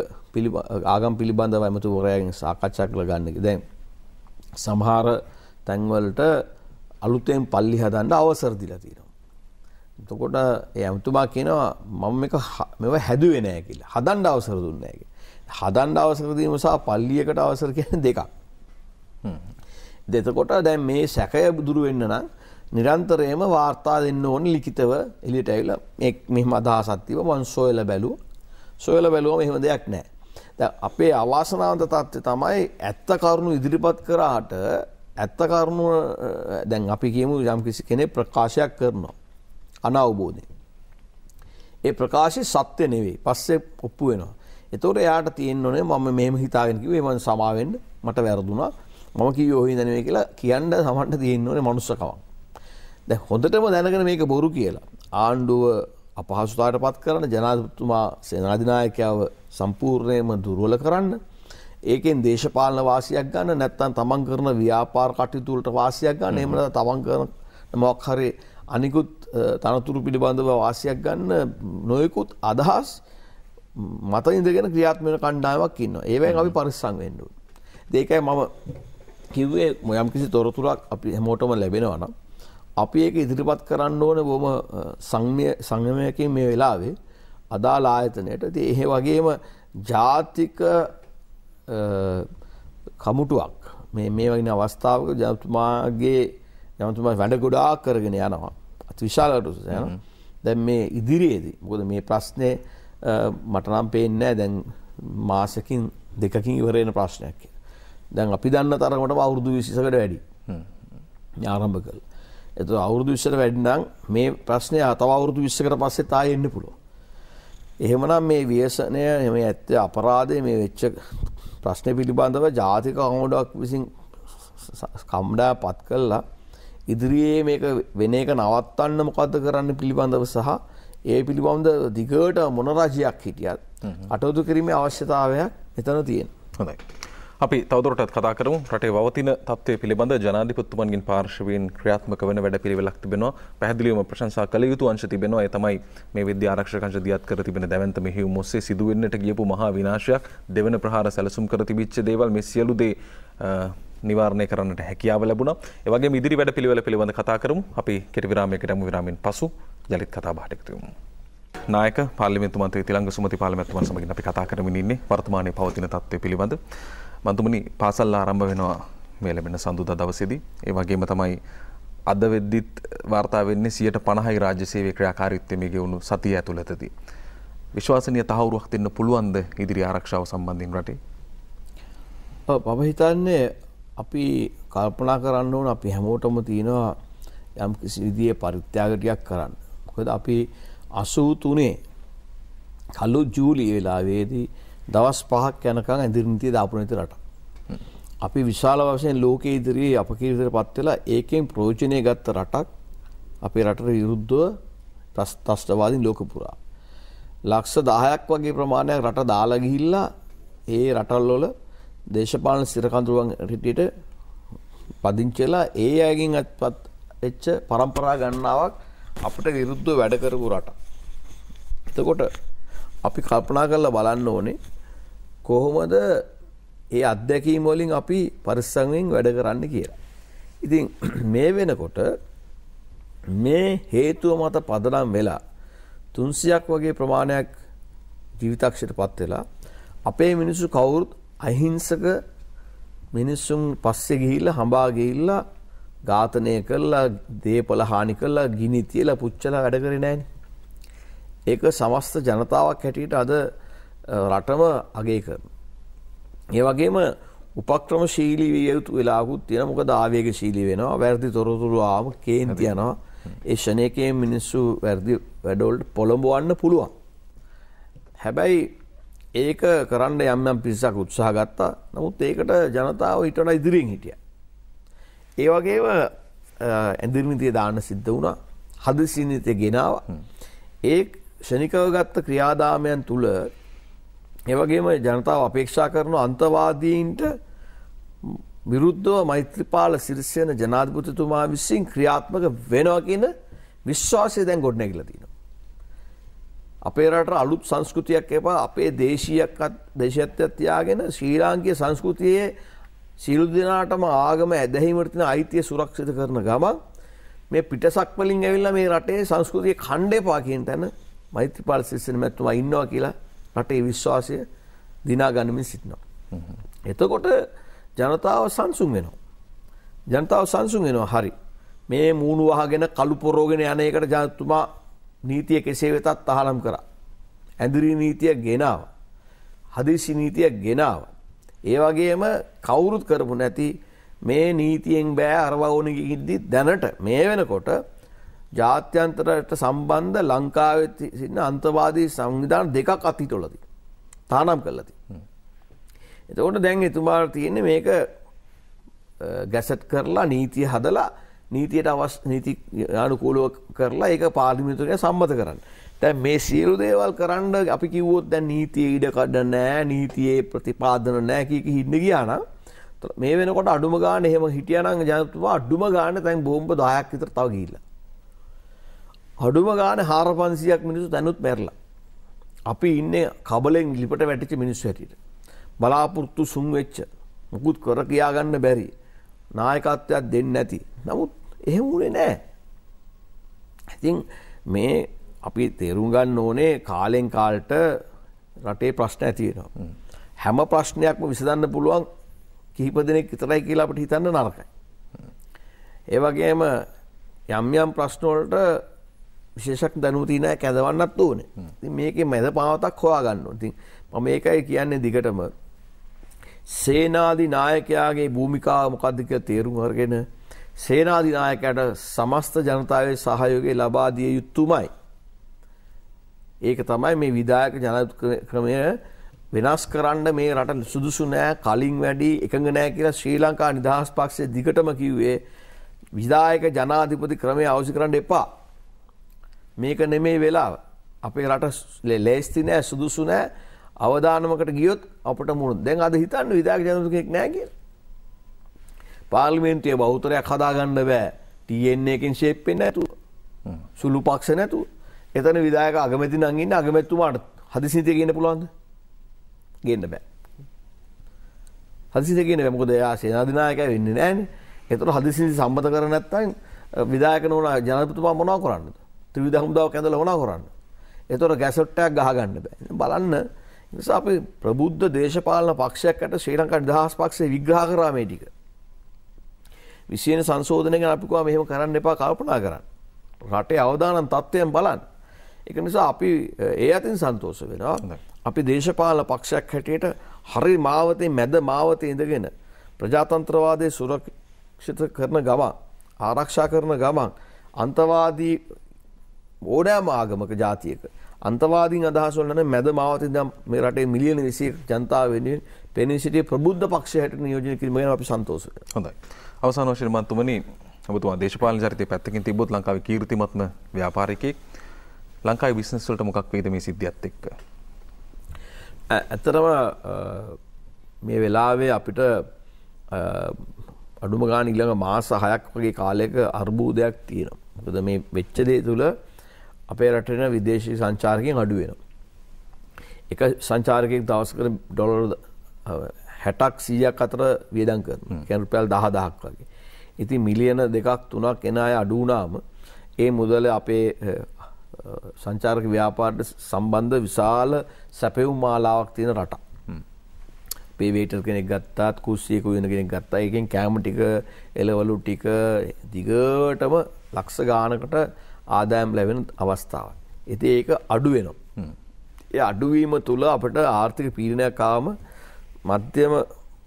Speaker 2: ආගම් පිළිබඳව ඇමතුවරයගෙන් සාකච්ඡා කළ ගන්නක දැන් සමහර තැන්වලට අලුතෙන් පල්ලි හදන්ඩ අවසර දිලා තියෙනවා. එතකොට ඇමතුමා කියනවා මම එක මෙව හැදුවේ නෑ කියලා හදන්ඩ අවසර දුන්නෑක. හදන්ඩ අවසරදීම සහ පල්ලියකට අවසර කියන දෙකක්. දෙතකොට දැන් මේ සැකය බුදුරු වෙන්න නම් නිරන්තරයම වාර්තා දෙන්න ඕන ලිකිතව එලිට ඇවිල මෙහම අදහසත්තිව මන් සොයල බැලූ සොයල බැලුවම එහෙම දෙයක් නෑ. අපේ අවාසනාවන්ත තත්ත්ය තමයි ඇත්ත කරුණු ඉදිරිපත් කරාට ඇත්ත කරුණු දැන් අපි කියමු යම් කිසි කෙනෙ ප්‍රකාශයක් කරනවා. අනවබෝධය. ඒ ප්‍රකාශය සත්‍ය නෙවෙයි පස්සේ ඔප්පු වෙනවා. එතෝට යාට තියෙන් ඕනේ මම මෙම හිතාගෙනකිවේ මන් සමාවෙන්ඩ මට වැරදුනා මම කිව යෝහිදනය කියලා කියන්න සමන්ට තියෙන් ඕනේ මනුස්සකවක්. දැ හොඳටම දැනගෙන මේක බොරු කියලා. ආණ්ඩුව අපහසුතාට පත් කරන ජනාධතුමා සේනාධනායකයාව සම්පූර්ණයම දුරුවල කරන්න. ඒකෙන් දේශපාලන වාසියක් ගන්න නැත්තන් තමන් කරන ව්‍යාපාර කටයුතුළට වාසියක් ගන්න එමට තමන් කරන මොක් හරි අනිකුත් තනතුරු පිළිබඳව වාසියක් ගන්න නොයකුත් අදහස් මත ඉඳගෙන ක්‍රියාත්මන කණ්ඩායමක් ඉන්න ඒවැන් අපි පරිස්සං වෙන්ඩු. දේකයි මම කිව්වේ මොයම් කිසි තොරතුරක් අපි හැමෝටම ලැබෙනවනම් අපි ඒක ඉදිරිපත් කරන්න ඕන බොම සංගමයකින් මේ වෙලාවේ අදාලා ආයතනයට. ති එහෙ වගේම ජාතික කමුටුවක්. මේ මේ වගෙන අවස්ථාවක ජනතුමාගේ ජනතුමා වැඩ ගොඩා කරගෙන යනවා. අති විශාලට යන දැන් මේ ඉදිරියේදී මොකද මේ ප්‍රශ්නය මටනම් පේන්නේ දැන් මාසකින් දෙකකින් ඉවරෙන ප්‍රශ්නයක් කියලා. දැන් අපි දන්න තරමට අවුරුදු විසිසකට වැඩි ආරම්භ කළ. එතු අවුරුදු විශ්ෂට වැඩිනම් මේ ප්‍රශ්නය අතව අවුරුදු විශ්ෂකට පස්සේ තා එන්න පුළුව. එහෙමනම් මේ ව්‍යසනය එම ඇත්තේ අපරාධය මේ වෙච්ච ප්‍රශ්නය පිළිබඳව ජාතික අමුඩක් විසින් කම්ඩා පත් කල්ලා ඉදිරියේ මේක වෙන එක නවත්තන්න මොකක්ද කරන්න පිළිබඳව සහ ඒ පිළිබඳ දිගට මොනරාජයක් හිටියත් අටෝදු කිරීමේ අවශ්‍යතාවයක් එතන තියෙන.
Speaker 1: හොඳයි. අපි තවදුරටත් කතා කරමු. රටේ වවතින තත්ත්වය පිළිබඳ ජනාධිපතිතුමන්ගෙන් පාර්ශවයෙන් ක්‍රියාත්මක වෙන වැඩ පිළිවෙලක් තිබෙනවා. පැහැදිලිවම ප්‍රශංසා කළ යුතු අංශ තිබෙනවා. ඒ තමයි මේ විද්‍යා ආරක්ෂක අංශ දියත් කර තිබෙන දැවැන්ත මෙහෙයුම් ඔස්සේ සිදුවෙන්නට ගියපු මහා විනාශයක්. දෙවන ප්‍රහාර සැලසුම් කර තිබිච්ච දේවල් මේ සියලු දේ නිවාරණය කරන්නට හැකියාව ලැබුණා. ඒ වගේම ඉදිරි වැඩ පිළිවෙල පිළිබඳ කතා කරමු. අපි කෙටි විරාමයකට යමු විරාමයෙන් පසු යලිත් කතා බහට එකතු වෙමු. නායක පාර්ලිමේන්තු මන්ත්‍රී තිලංග සුමති පාර්ලිමේන්තුමන් සමගින් අපි කතා කරමින් ඉන්නේ වර්තමානයේ පවතින තත්ත්වය පිළිබඳ. මන්තුමනි පාසල් ආරම්භ වෙනවා මේ ලැබෙන සඳුදා දවසේදී. ඒ වගේම තමයි අද වෙද්දිත් වාර්තා වෙන්නේ 50යි රාජ්‍ය සේවයේ ක්‍රියාකාරීත්වය මේ ගෙවුණු සතිය ඇතුළතදී. විශ්වාසනීය තහවුරුවක් දෙන්න පුළුවන්ද ඉදිරි ආරක්ෂාව සම්බන්ධයෙන් රටේ?
Speaker 2: මම හිතන්නේ අපි කල්පනා කරන්න ඕන අපි හැමෝටම තියෙනවා යම් කිසි විදිහේ පරිත්‍යාග කරන්න. මොකද අපි 83 කළු ජූලි වෙලාවේදී දවස් පහක් යනකම් ඇදිරි නීතිය දාපු නැති රට. අපි විශාල වශයෙන් ලෝකයේ ඉදිරියේ අපකීර්තියට පත් වෙලා ඒකෙන් ප්‍රයෝජනය ගත්ත රටක් අපේ රටට විරුද්ධව ත්‍රස්තවාදීන් ලෝක පුරා. ලක්ෂ 10ක් වගේ ප්‍රමාණයක් රට දාලා ගිහිල්ලා ඒ රටවල් වල දේශපාලන සිරකඳුරුවන් හිටියට පදිංචිලා ඒ අයගෙන් අත්පත් වෙච්ච પરම්පරා ගණනාවක් අපිට විරුද්ධව වැඩ කරපු රට. එතකොට අපි කල්පනා කරලා බලන්න ඕනේ කොහොමද ඒ අත්දැකීම් වලින් අපි පරිස්සමෙන් වැඩ කරන්න කියලා. ඉතින් මේ වෙනකොට මේ හේතුව මත පදනම් වෙලා 300ක් වගේ ප්‍රමාණයක් ජීවිතක්ෂයට පත් වෙලා අපේ මිනිස්සු කවුරුත් අහිංසක මිනිස්සුන් පස්සේ ගිහිල්ලා හඹා ගිහිල්ලා ඝාතනය කළා දේපල හානි කළා ගිනි තියලා පුච්චලා වැඩ කරේ නැහනේ. ඒක සමස්ත ජනතාවක් හැටියට අද රටම අගය කරනවා. ඒ වගේම උපක්‍රමශීලී විය යුතු වෙලාවකුත් තියෙනවා. මොකද ආවේගශීලී වෙනවා. වැරදි තොරතුරු ආවම කේන්ති යනවා. ඒ ෂණේකයේ මිනිස්සු වැරදි වැඩවලට පොළඹවන්න පුළුවන්. හැබැයි ඒක කරන්න යම් යම් පිරිසක් උත්සාහ ගත්තා. නමුත් ඒකට ජනතාව ඊට වඩා ඉදිරියෙන් හිටියා. ඒ වගේම ඇඳිරි නීතිය දාන්න සිද්ධ වුණා. හදිසි නීතිය ගෙනාවා. ඒ ෂණිකව ගත්ත ක්‍රියාදාමයන් තුල එවගේම ජනතාව අපේක්ෂා කරන අන්තවාදීන්ට විරුද්ධව මෛත්‍රපාල සිරිසයන ජනාධපතිතුමා විසින් ක්‍රියාත්මක වෙනවා කියන විශ්වාසය දැන් ගොඩනැගිලා තියෙනවා. අපේ රටට අලුත් සංස්කෘතියක් එපා අපේ දේශීයක් දේශයත්වයක් තියාගෙන ශ්‍රී ලාංකීය සංස්කෘතියේ සියලු දෙනාටම ආගම ඇදහිීමට තියෙන අයිතිය සුරක්ෂිත කරන ගමන් මේ පිටසක් වලින් ඇවිල්ලා මේ රටේ සංස්කෘතිය ඛණ්ඩ එපා කියන තැන මෛත්‍රීපාල සිරිසේන මැතිතුමා ඉන්නවා කියලා රටේ විශ්වාසය දිනා ගනිමින් සිටිනවා. එතකොට ජනතාව සංසුන් වෙනවා. ජනතාව සංසුන් වෙනවා හරි. මේ මූුණු වහගෙන කළු පොරෝගෙන යන එකට ජනතුමා නීතිය කෙසේ වෙතත් අහනම් කරා. ඇඳරී නීතිය ගෙනාව. හදිසි නීතිය ගෙනාව. ඒ වගේම කවුරුත් කරපු නැති මේ නීතියෙන් බෑ අරවවුන ඉද්දි දැනට මේ වෙනකොට ජාත්‍යන්තරට සම්බන්ධ ලංකාවෙත් සින්න අන්තවාදී සංවිධාන දෙකක් අතිටොලදී. තානම් කල්ලති. එතකොට දැන් එතුමාට තියෙන්නේ මේක ගැසට් කරලා නීතිය හදලා නීතියට අවස් නීති අනුකූලුව කරලා ඒක පාර්ලිමිතුරය සම්මත කරන්න. තැන් මේ සියලු දේවල් කරන්න අපි කිව්වොත් දැන් නීතිය ඉඩ කඩ නෑ නීතියේ ප්‍රතිපාදන නෑකීක හින්න ගියාන මේ වෙනකොට අඩුම ගාන එහෙම හිටියනං ජනතුවා අඩුම ගාන තැන් බෝම්බ දායක් විතර තව ගිල්ල. අඩුම ගාන හාර පන්සියක් මිනිසු තැනුත් මැරලා. අපි ඉන්න කබලෙන් ලිපට වැටිච මිනිස්සු හැටියට. බලාපොරොත්තු සුන් වෙච්ච මුකුත් කර කියාගන්න බැරි. නායකත්වයක් දෙන්න නැති. නමුත් එහෙම වුණේ නෑ. ඉතින් මේ අපි තේරුම් ගන්න ඕනේ කාලෙන් කාල්ට රටේ ප්‍රශ්න ඇතිවෙනවා. හැම ප්‍රශ්නයක්ම විසඳන්න පුළුවන් කිහිප දෙනෙක් විතරයි කියලා අපට හිතන්න නරකයි. ඒ වගේම යම් යම් ප්‍රශ්න වලට විශේෂක් අය කැදවන්නත් ඕනේ. ඉතින් මේකේ මැද පාවතක් හොයාගන්න ඕනේ. ඉතින් මම මේකයි කියන්නේ දිගටම සේනාධි නායකයාගේ භූමිකාව මොකක්ද කියලා තේරුම් අරගෙන සේනාධි නායකයාට සමස්ත ජනතාවේ සහයෝගය ලබා දිය යුතුමයි. ඒක තමයි මේ විධායක ජනාධිපති ක්‍රමය වෙනස් කරන්න මේ රට සුදුසු නෑ කලින් වැඩි එකඟ නෑ කියලා ශ්‍රී ලංකා නිදහස් පක්ෂය දිගටම කිව්වේ විධායක ජනාධිපති ක්‍රමය අවශ්‍ය කරන්න එපා. මේක නෙමේ වෙලාව. අපේ රට ලේස්ති නෑ සුදුසු නෑ අවධානමකට ගියොත් අපට මුණ දැන් අද හිතන්න විධායක ජනතුකෙක් නෑ කිය. පාර්ලිමේන්තිය බෞතරයක් හදාගන්න බෑ. තියෙන්නේ එකින් ශේප්පෙන් නැතු සුළු පක්ෂ නැතු එතන විදායක අගමැති නංගන්න අගමැත්තුමාට හදිසිතය කියන පුළුවන්ද? ගන්න බෑ. හදිසිත කියන මොකද එයා සේනාධනායක වෙන්න නෑන එතර හදිසිි සම්බත කර නැත්තයින් විදායක නොන ජනපතුමා මොනා කරන්න ත්‍රවිධ හමුදාව කැඳල හොනා කරන්න එතොට ගැසොට්ටයක් ගහගන්න බෑ. බලන්න නිසා අපි ප්‍රබුද්ධ දේශපාලන පක්ෂයක්කට ශ්‍රී ලංකා නිදහස් පක්ෂය විග්‍රහ කරාමේ ටික. විශේෂ සංශෝධනය ගැන අපිකවා මෙහෙම කරන්න එපා කල්පනා කරන්න. රටේ අවදානම් තත්ත්වයෙන් බලන්න. ඒක නිසා අපි ඒ අතින් සන්තෝෂ වෙනවා. අපි දේශපාලන පක්ෂයක් හැටියට හරි මාවතේ මැද මාවතේ ඉඳගෙන ප්‍රජාතන්ත්‍රවාදය සුරක්ෂිත කරන ගමන් ආරක්ෂා කරන ගමන් අන්තවාදී ඕනෑම ආගමක ජාතියක අන්තවාදීන් අදහස් වලන මැද මාවතින් දැන් මේ රටේ මිලියන 20ක ජනතාව වෙනුවෙන් පෙනී සිටිය ප්‍රබුද්ධ පක්ෂය හැටියට නියෝජනය කිරීම ගැන අපි සන්තෝෂ වෙනවා.
Speaker 1: හොඳයි. අවසාන වශයෙන් මන්තුමනි ඔබතුමා දේශපාලන චරිතය පැත්තකින් තිබ්බොත් ලංකාවේ කීර්තිමත්ම ව්‍යාපාරිකයෙක් ලංකාවේ බිස්නස් වලට මොකක් වේද මේ සිද්ධියත් එක්ක?
Speaker 2: ඇත්තටම මේ වෙලාවේ අපිට අඩුම ගාන ඊළඟ මාස 6ක් වගේ කාලයක අර්බුදයක් තියෙනවා. මොකද මේ වෙච්ච දේ තුල අපේ රටේන විදේශී සංචාරකයන් අඩු වෙනවා. එක සංචාරකයෙක් දවසකට ඩොලර් 60ක් 100ක් අතර වියදම් කරනවා. කියන්නේ රුපියල් 10000ක් වගේ. ඉතින් මිලියන දෙකක් තුනක් එන අය අඩු වුණාම ඒ මුදල අපේ සංචාරක ව්‍යාපාරයට සම්බන්ධ විශාල සැපයුම් මාලාවක් තියෙන රටක්. අපේ වේටර් කෙනෙක් ගත්තාත් කුස්සියක වෙන කෙනෙක් ගත්තා. ඒකෙන් කෑම ටික, එළවලු ටික දිගටම ලක්ෂ ගානකට ආදායම් ලැබෙන අවස්ථාවක්. ඉතින් ඒක අඩු වෙනවා. ඒ අඩුවීම තුළ අපට ආර්ථික පීඩනයක් ආවම මධ්‍යම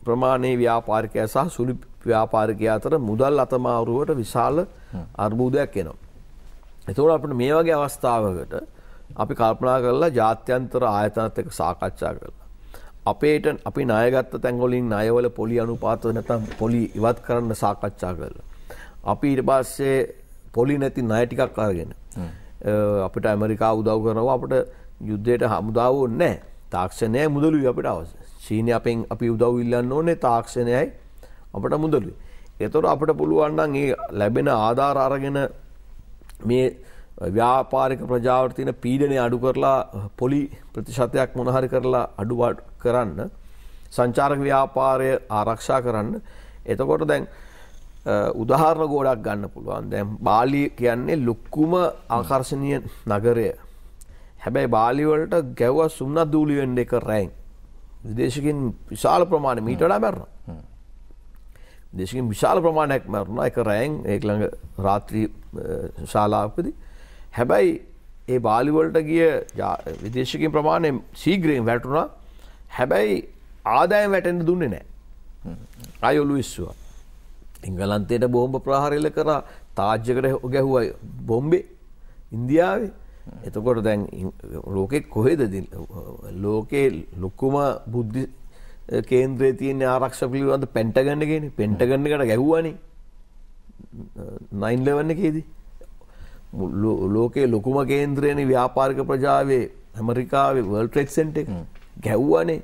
Speaker 2: ප්‍රමාණයේ ව්‍යාපාරිකයා සහ සුළු ව්‍යාපාරිකයා අතර මුදල් අතමාරුවට විශාල අර්බුදයක් එනවා. එතකොට අපිට මේ වගේ අවස්ථාවකට අපි කල්පනා කරලා ජාත්‍යන්තර ආයතනත් එක්ක සාකච්ඡා කරලා අපේට අපි ණයගත්ත තැන්වලින් ණයවල පොලි අනුපාත නැත්නම් පොලි ඉවත් කරන්න සාකච්ඡා කරලා අපි ඊට පස්සේ පොලි නැති ණය ටිකක් අරගෙන අපිට ඇමරිකා උදව් කරනවා අපිට යුද්ධයට හමුදාව ඕනේ නැහැ. තාක්ෂණයයි මුදලුයි අපිට අවශ්‍ය. චීනය අපෙන් අපි උදව් ඉල්ලන්න ඕනේ තාක්ෂණයයි අපිට මුදලුයි. ඒතකොට අපිට පුළුවන් නම් ඒ ලැබෙන ආධාර අරගෙන මේ ව්‍යාපාරික ප්‍රජාවට තියෙන පීඩනය අඩු කරලා පොලි ප්‍රතිශතයක් මොන හරි කරලා අඩු කරන්න සංචාරක ව්‍යාපාරය ආරක්ෂා කරන්න එතකොට දැන් උදාහරණ ගෝඩක් ගන්න පුළුවන්. දැන් බාලි කියන්නේ ලොක්කුම ආකර්ශණීය නගරය. හැබැයි බාලිවලට ගැව්ව සුම්නත් දූලිවෙන්ඩ එක රැයින්. විදේශකින් විශාල ප්‍රමාණ මීට වඩා මැරණ. දේශකින් විශාල ප්‍රමාණයක් මැරුණ. එක රැයින් ඒළඟ රාත්‍රී ශාලාපති හැබැයි ඒ බාලිවලට ගිය විදේශකින් ප්‍රමාණය සීග්‍රයෙන් වැටුණා. හැබැයි ආදායම් වැටෙන්ට දුන්නේ නෑ අයොලු විශ්වා එංගලන්තයට බෝම්භ ප්‍රහාරල කර. තාජ්‍යකට ගැහුවයි බොම්බේ? ඉන්දියාවේ? එතකොට දැන් ලෝකෙක් කොහෙද ලෝකේ ලොක්කුම බුද්ධි කේන්ද්‍රය තියන්නේ ආරක්ෂ පිළිබඳ පෙන්ටගන්නගෙන පෙන්ටගන්නකට ගැහ්වනි. නයින්ලවන්න එකේදී. ලෝකේ ලොකුම කේන්ද්‍රයන ව්‍යාපාරික ප්‍රජාවේ ඇමරිකාවේ වල් ට්‍රෙක් සෙන්ට එක. ගැව්වනේ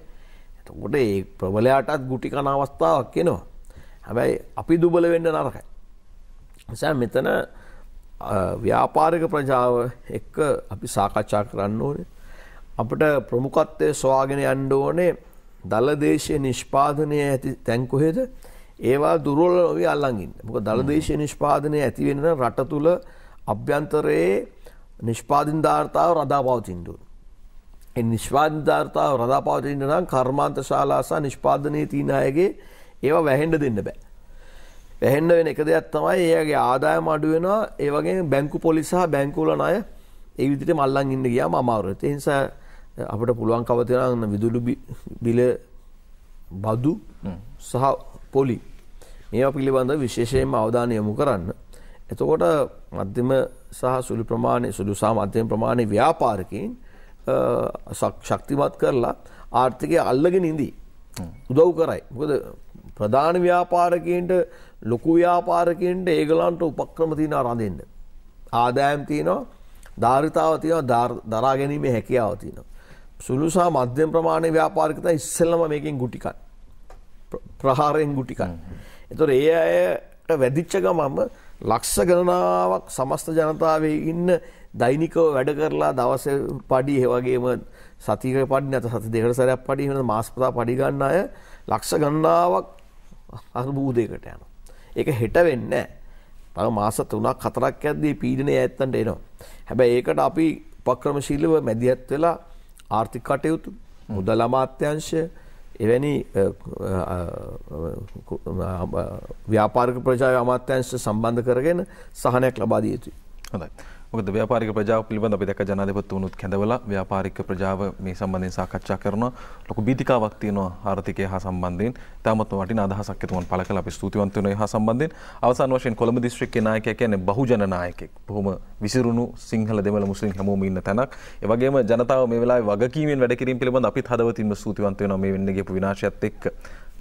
Speaker 2: එතකොට ඒ ප්‍රබලයාටත් ගුටිකන අවස්ථාවක් කෙනවා හැබැයි අපි දුබල වෙන්න නරකයි. නිසා මෙතන ව්‍යාපාරික ප්‍රජාව එක්ක අපි සාකච්ඡා කරන්න ඕනේ. අපට ප්‍රමුඛත්වය සොයාගෙන යන්න ඕනේ දලදේශීය නිෂ්පාදනය ඇති තැන් කොහෙද? ඒවා දුර්වල නොවි අල්ලන් ඉන්න. මොකද දලදේශීය නිෂ්පාදනය ඇති වෙන රට තුල අභ්‍යන්තරයේ නිෂ්පාදිත ධාර්තාව රඳා පවතින්න ඕනේ. ඒ නිෂ්පාදිත ධාර්තාව රඳා පවතින්න නම් කර්මාන්ත ශාලා සහ නිෂ්පාදනයේ තියෙන අයගේ ඒවා වැහෙන්ඩ දෙන්න බෑ. වැහෙන්ඩ වෙන එක දෙයක් තමයි ඒගේ ආදායම අඩුවෙනවා ඒවගේ බැංකු පොලිසා බැංකුල අය ඒ විදිහට මල්ලන් ඉන්න ගියාම අමාරුයි. ඒ නිසා අපිට පුළුවන්කම තියෙනවා විදුලි බිල බදු සහ පොලි මේවා පිළිබඳ විශේෂයෙන්ම අවධානය යොමු කරන්න. එතකොට මධ්‍යම සහ සුළු ප්‍රමාණය සුළු සහ මධ්‍යම ප්‍රමාණය ශක්- ශක්තිමත් කරලා ආර්ථිකය අල්ලගෙන ඉදී. උදව් කරයි. මොකද ප්‍රධාන ව්‍යාපාරකයන්ට ලොකු ව්‍යාපාරකයන්ට ඒගලන්ට උපක්‍රම තියෙන රඳෙන්ට. ආදායම් තියෙනවා ධාරිතාව තියෙනවා ධාර- දරා ගැනීමේ හැකියාව තියෙනවා. සුළු සහ මධ්‍යම ප්‍රමාණය ව්‍යාපාරිකත ඉස්සෙල්ලම මේකින් ගුටිකන්. ප්‍ර- ප්‍රහාරයෙන් ගුටිකන්. එතොට ඒ අයට වැදිච්ච ගමම ලක්ෂ ගණනාවක් සමස්ත ජනතාවේ ඉන්න දෛනිකව වැඩ කරලා දවස පඩි හෙවගේම සතික පඩි නැත සති දෙකට සරයක් පඩි වෙන මාස්පතා පඩිගන්න අය ලක්ෂ ගණනාවක් අර්බූදයකට යන. ඒක හෙට වෙන්න තව මාස තුනක් හතරක් ඇද්දී පීඩනය ඇත්තන්ට එනවා. හැබැයි ඒකට අපි උපක්‍රමශීලව මැදිහත් වෙලා ආර්ථික කටයුතු මුදල් අමාත්‍යංශය එවැනි අ, අ, අ, ව්‍යාපාරික ප්‍රජාව අමාත්‍යංශ සම්බන්ධ කරගෙන සහනයක් ලබා දිය යුතුයි.
Speaker 1: හොඳයි. මොකද ව්‍යාපාරික ප්‍රජාව පිළිබඳ අපි දැක්ක ජනාධිපතිතුමනුත් කැඳවලා ව්‍යාපාරික ප්‍රජාව මේ සම්බන්ධයෙන් සාකච්ඡා කරනවා. ලොකු බීතිකාවක් තියෙනවා ආර්ථිකය හා සම්බන්ධයෙන්. තාමත් වටිනා අදහසක් එතුමන් පළ කළා. අපි ස්තුතිවන්ත වෙනවා ඒ හා සම්බන්ධයෙන්. අවසාන වශයෙන් කොළඹ දිස්ත්‍රික්කයේ නායකයා කියන්නේ බහුජන නායකයෙක්. බොහොම විසිරුණු සිංහල දෙමළ මුස්ලිම් හැමෝම ඉන්න තැනක්. ඒ වගේම ජනතාව මේ වෙලාවේ වගකීමෙන් වැඩ කිරීම පිළිබඳ අපිත් හදවතින්ම ස්තුතිවන්ත වෙනවා මේ වෙන්න ගියපු විනාශයත් එක්ක.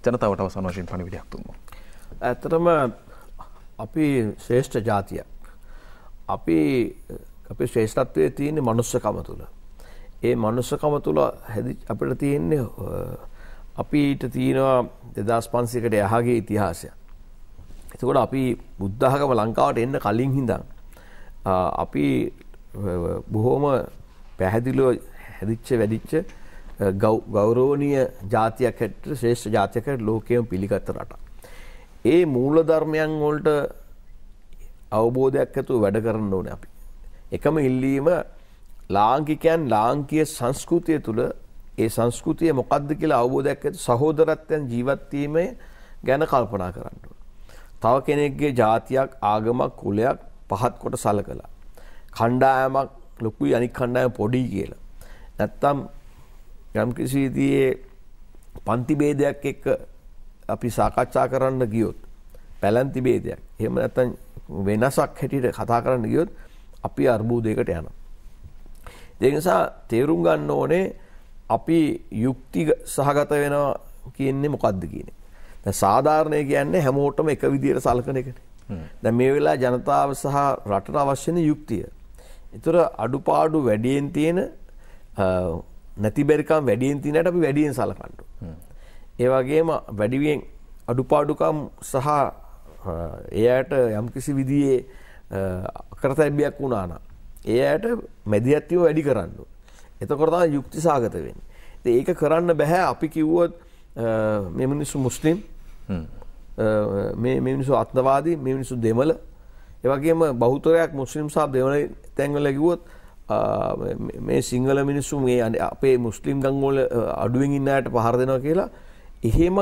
Speaker 1: ජනතාවට අවසාන වශයෙන් පණිවිඩයක් දුන්නු.
Speaker 2: ඇත්තටම අපි ශ්‍රේෂ්ඨ ජාතියක්. අපි අපි ශ්‍රේෂ්ඨත්වය තියෙන්නේ මනුස්සකම තුළ. ඒ මනුස්සකම තුළ හැදි අපිට තියෙන්නේ අ, අපිට තියෙනවා දෙදස් පන්සිකට යහගේ ඉතිහාසය. එතකොට අපි බුද්ධහකම ලංකාවට එන්න කලින් හිඳන් අපි අ, බොහෝම පැහැදිලෝ හැදිච්ච වැඩිච්ච අ, ගෞ- ගෞරවනීය ජාතියක් හැට ශ්‍රේෂ්ඨ ජාතියකට ලෝකයම පිළිගත්ත රට. ඒ මූල ධර්මයන් වලට අවබෝධයක් ඇතුව වැඩ කරන්න ඕන අපි. එකම ඉල්ලීම ලාංකිකයන් ලාංකීය සංස්කෘතිය තුළ ඒ සංස්කෘතිය මොකක්ද කියලා අවබෝධයක් ඇතු සහෝදරත්වයන් ජීවත්වීමේ ගැන කල්පනා කරන්න. ඕන. තව කෙනෙක්ගේ ජාතියක් ආගමක් කුලයක් පහත් කොට සල කලා. කණ්ඩායමක් ලොකුයි අනික් කණ්ඩායම පොඩි කියලා. නැත්තම් යම්කිසි විදියේ පන්ති ભેදයක් එක්ක අපි සාකච්ඡා කරන්න ගියොත් පැලැන්ති ભેදයක්. එහෙම නැත්නම් වෙනසක් හැටියට කතා කරන්න ගියොත් අපි අර්බුදයකට යනවා. ඒ නිසා තේරුම් ගන්න ඕනේ අපි යුක්ති සහගත වෙනවා කියන්නේ මොකද්ද කියන සාධාරණය කියන්නේ හැමෝටම එක විදියට සලකන එකනේ. දැන් මේ වෙලාවේ ජනතාව සහ රටට අවශ්‍ය වෙන යුක්තිය. ඒතර අඩුපාඩු වැඩියෙන් තියෙන අ, නැති බැරිකම් වැඩියෙන් තියෙනට අපි වැඩියෙන් සලකන්න ඕනේ. ඒ වගේම වැඩිවියෙන් අඩුපාඩුකම් සහ එයාට යම්කිසි විදිහේ අකරතැබ්බයක් වුණා නම් එයාට මැදිහත්වීම වැඩි කරන්න තමයි යුක්තිසහගත වෙන්නේ. ඉතින් ඒක කරන්න බෑ. අපි කිව්වොත් අ, මේ මිනිස්සු මුස්ලිම් අ, මේ මේ මිනිස්සු අත්නවාදී මේ මිනිස්සු දෙමළ. ඒ වගේම බහුතරයක් මුස්ලිම් සහ දෙමළ තැන්වල කිව්වොත් අ, මේ- සිංහල මිනිස්සු මේ අපේ මුස්ලිම් අ, අඩුවෙන් ඉන්න අයට පහර දෙනවා කියලා එහෙම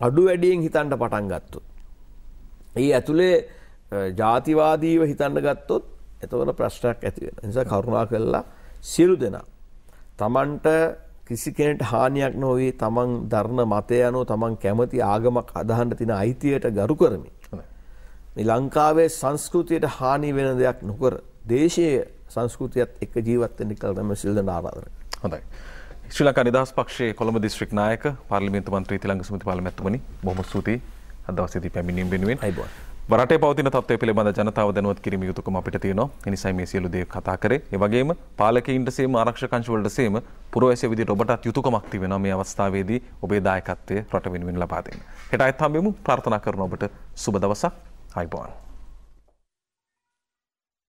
Speaker 2: අඩු වැඩියෙන් හිතන්න පටන් ගත්තොත් ඒ ඇතුලේ අ, ජාතිවාදීව හිතන්න ගත්තොත් එතකොට ප්‍රශ්නයක් ඇති වෙනවා. ඒ නිසා කරුණා කළා සියලු දෙනා තමන්ට කිසි කෙනෙක්ට හානියක් නොවේ තමන් දරන මතය අනුව තමන් කැමති ආගමක් අදහන්න තියෙන අයිතියට ගරු කරමින්
Speaker 1: හොඳයි.
Speaker 2: මේ ලංකාවේ සංස්කෘතියට හානි වෙන දෙයක් නොකර දේශීය සංස්කෘතියත් එක්ක ජීවත් වෙන්න කියලා තමයි සිල් දන ආරාධනා කරන්නේ.
Speaker 1: හොඳයි. ශ්‍රී ලංකා නිදහස් පක්ෂයේ කොළඹ දිස්ත්‍රික් නායක පාර්ලිමේන්තු මන්ත්‍රී තිලංග සුමති පාලමැතිතුමනි බොහොම ස්තුතියි අද දවසේදී පැමිණීම වෙනුවෙන්.
Speaker 2: අයිබෝන්.
Speaker 1: රටේ පවතින තත්ත්වය පිළිබඳ ජනතාව දැනුවත් කිරීම යුතුකම අපිට තියෙනවා. නිසායි මේ සියලු දේ කතා කරේ. ඒ වගේම පාලකයින්ට සේම ආරක්ෂක අංශ වලට සේම පුරවැසිය විදිහට ඔබටත් යුතුකමක් තිබෙනවා මේ අවස්ථාවේදී ඔබේ දායකත්වය රට වෙනුවෙන් ලබා දෙන්න. හෙට ආයෙත් හම්බෙමු. ප්‍රාර්ථනා කරන ඔබට සුබ දවසක්. ආයිබෝන්.